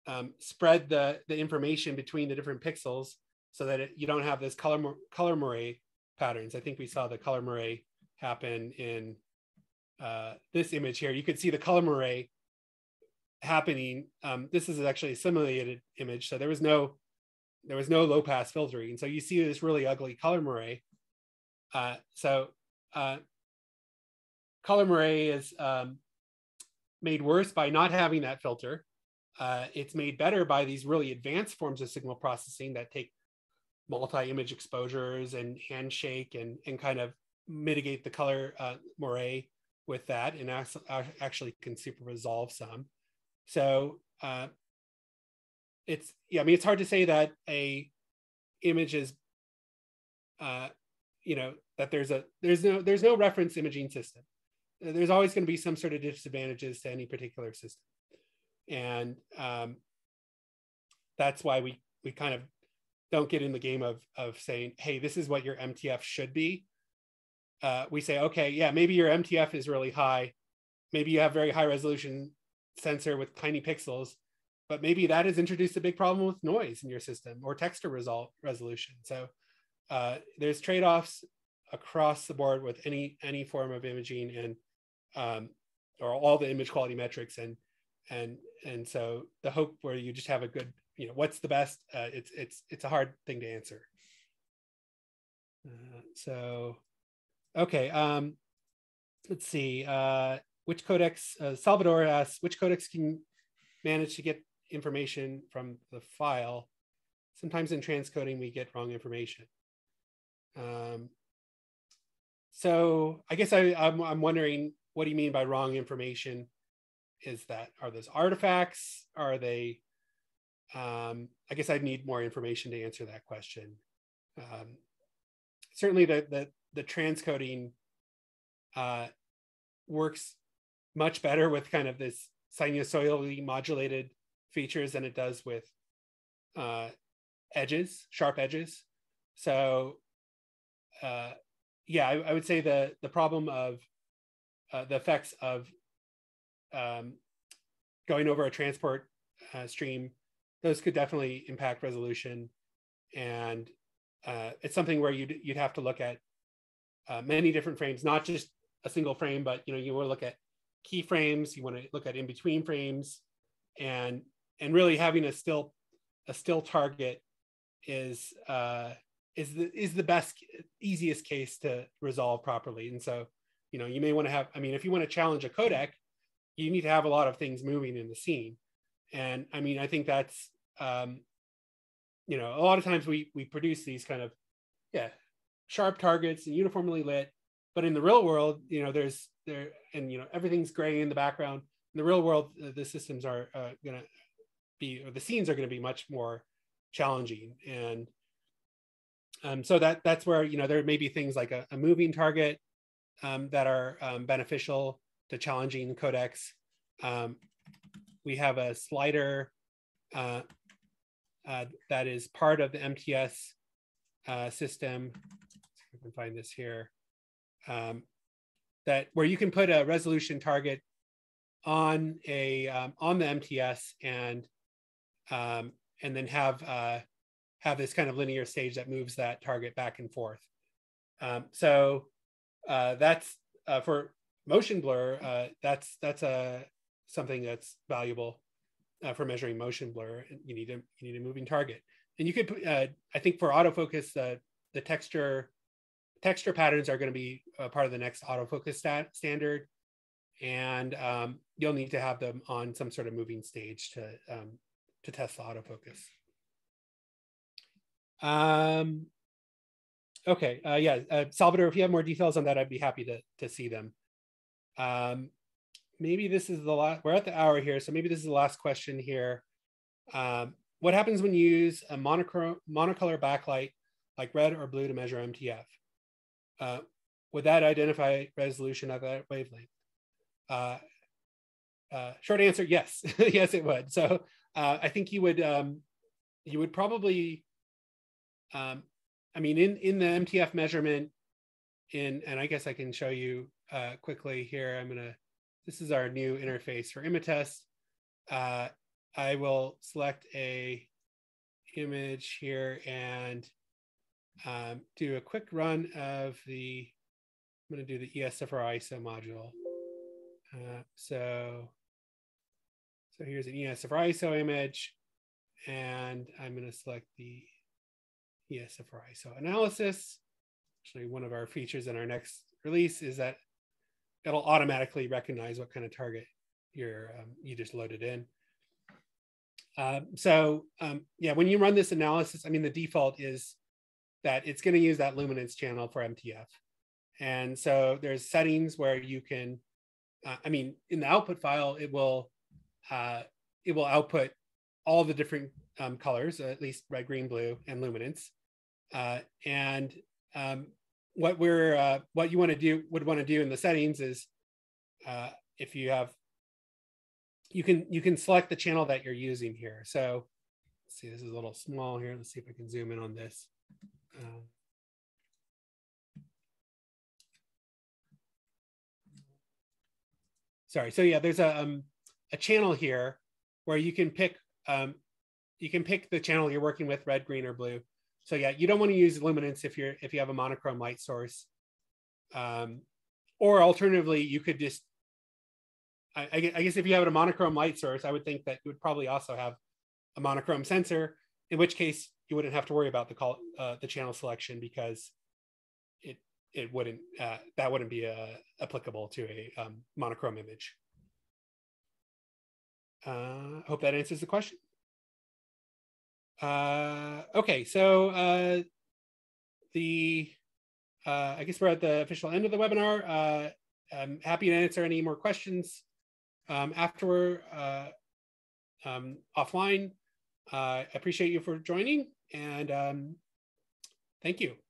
um, spread the the information between the different pixels so that it, you don't have this color color moire patterns. I think we saw the color moire happen in uh, this image here. You could see the color moire happening. Um, this is actually a simulated image, so there was no there was no low pass filtering. So you see this really ugly color moire. Uh, so uh, color moire is um, made worse by not having that filter. Uh, it's made better by these really advanced forms of signal processing that take multi-image exposures and handshake and, and kind of mitigate the color uh, moire with that and actually can super resolve some. So uh, it's, yeah, I mean, it's hard to say that a image is, uh, you know, that there's a, there's no, there's no reference imaging system. There's always going to be some sort of disadvantages to any particular system. And um, that's why we, we kind of don't get in the game of of saying, hey, this is what your MTF should be. Uh, we say, okay, yeah, maybe your MTF is really high. Maybe you have very high resolution sensor with tiny pixels, but maybe that has introduced a big problem with noise in your system or texture result resolution. So uh, there's trade-offs across the board with any any form of imaging and um, or all the image quality metrics. And and and so the hope where you just have a good you know what's the best uh, it's it's it's a hard thing to answer. Uh, so okay um let's see uh which codecs uh, salvador asks which codecs can manage to get information from the file, sometimes in transcoding we get wrong information. Um, so I guess I, I'm, I'm wondering, what do you mean by wrong information? Is that are those artifacts? Are they? Um, I guess I'd need more information to answer that question. Um, certainly, the the, the transcoding uh, works much better with kind of this sinusoidally modulated features than it does with uh, edges, sharp edges. So uh, yeah, I, I, would say the the problem of uh, the effects of um, going over a transport uh, stream, those could definitely impact resolution, and uh, it's something where you'd you'd have to look at uh, many different frames, not just a single frame, but you know you want to look at keyframes, you want to look at in between frames, and and really having a still a still target is uh, is the is the best easiest case to resolve properly. And so you know you may want to have i mean if you want to challenge a codec you need to have a lot of things moving in the scene. And i mean i think that's um you know a lot of times we we produce these kind of yeah sharp targets and uniformly lit but in the real world you know there's there and you know everything's gray in the background. In the real world the systems are uh, going to be or the scenes are going to be much more challenging. And um, so that that's where you know there may be things like a, a moving target um, that are um, beneficial to challenging codecs. Um, we have a slider uh, uh, that is part of the MTS uh, system. I can find this here. Um, that where you can put a resolution target on a um, on the MTS and and then have uh, have this kind of linear stage that moves that target back and forth. Um, so uh, that's uh, for motion blur. Uh, that's that's a uh, something that's valuable uh, for measuring motion blur. You need a you need a moving target, and you could I think for autofocus the texture texture patterns are going to be part of the next autofocus stat standard, and um, you'll need to have them on some sort of moving stage to um, to test the autofocus. Um, okay, uh, yeah, uh, Salvador, if you have more details on that, I'd be happy to, to see them. Um, maybe this is the last, we're at the hour here, so maybe this is the last question here. Um, what happens when you use a monochrome monocolor backlight like red or blue to measure MTF? Uh, would that identify resolution of that wavelength? Uh, uh, short answer, yes, yes, it would. So uh, I think you would um, you would probably um, I mean, in, in the MTF measurement in, and I guess I can show you uh, quickly here, I'm gonna, this is our new interface for Imatest. Uh, I will select a image here and um, do a quick run of the, I'm gonna do the ESFR ISO module. Uh, so, so here's an ESFR ISO image and I'm gonna select the ESFR ISO analysis. Actually, one of our features in our next release is that it'll automatically recognize what kind of target you're um, you just loaded in. Um, so um, yeah, when you run this analysis, I mean, the default is that it's going to use that luminance channel for MTF. And so there's settings where you can, uh, I mean, in the output file, it will uh, it will output all the different um, colors, at least red, green, blue, and luminance. Uh, and um, what we're uh, what you want to do would want to do in the settings is uh, if you have you can you can select the channel that you're using here. So see, this is a little small here. Let's see if I can zoom in on this. Uh, sorry. So yeah, there's a um, a channel here where you can pick um, you can pick the channel you're working with, red, green, or blue so yeah, you don't want to use luminance if you're if you have a monochrome light source. Um, or alternatively, you could just I, I, guess if you have a monochrome light source, I would think that you would probably also have a monochrome sensor, in which case you wouldn't have to worry about the call uh, the channel selection because it it wouldn't uh, that wouldn't be uh, applicable to a um, monochrome image. uh, hope that answers the question. Uh, okay, so uh, the uh, I guess we're at the official end of the webinar. Uh, I'm happy to answer any more questions um, after uh, um, offline. Uh, I appreciate you for joining and um, thank you.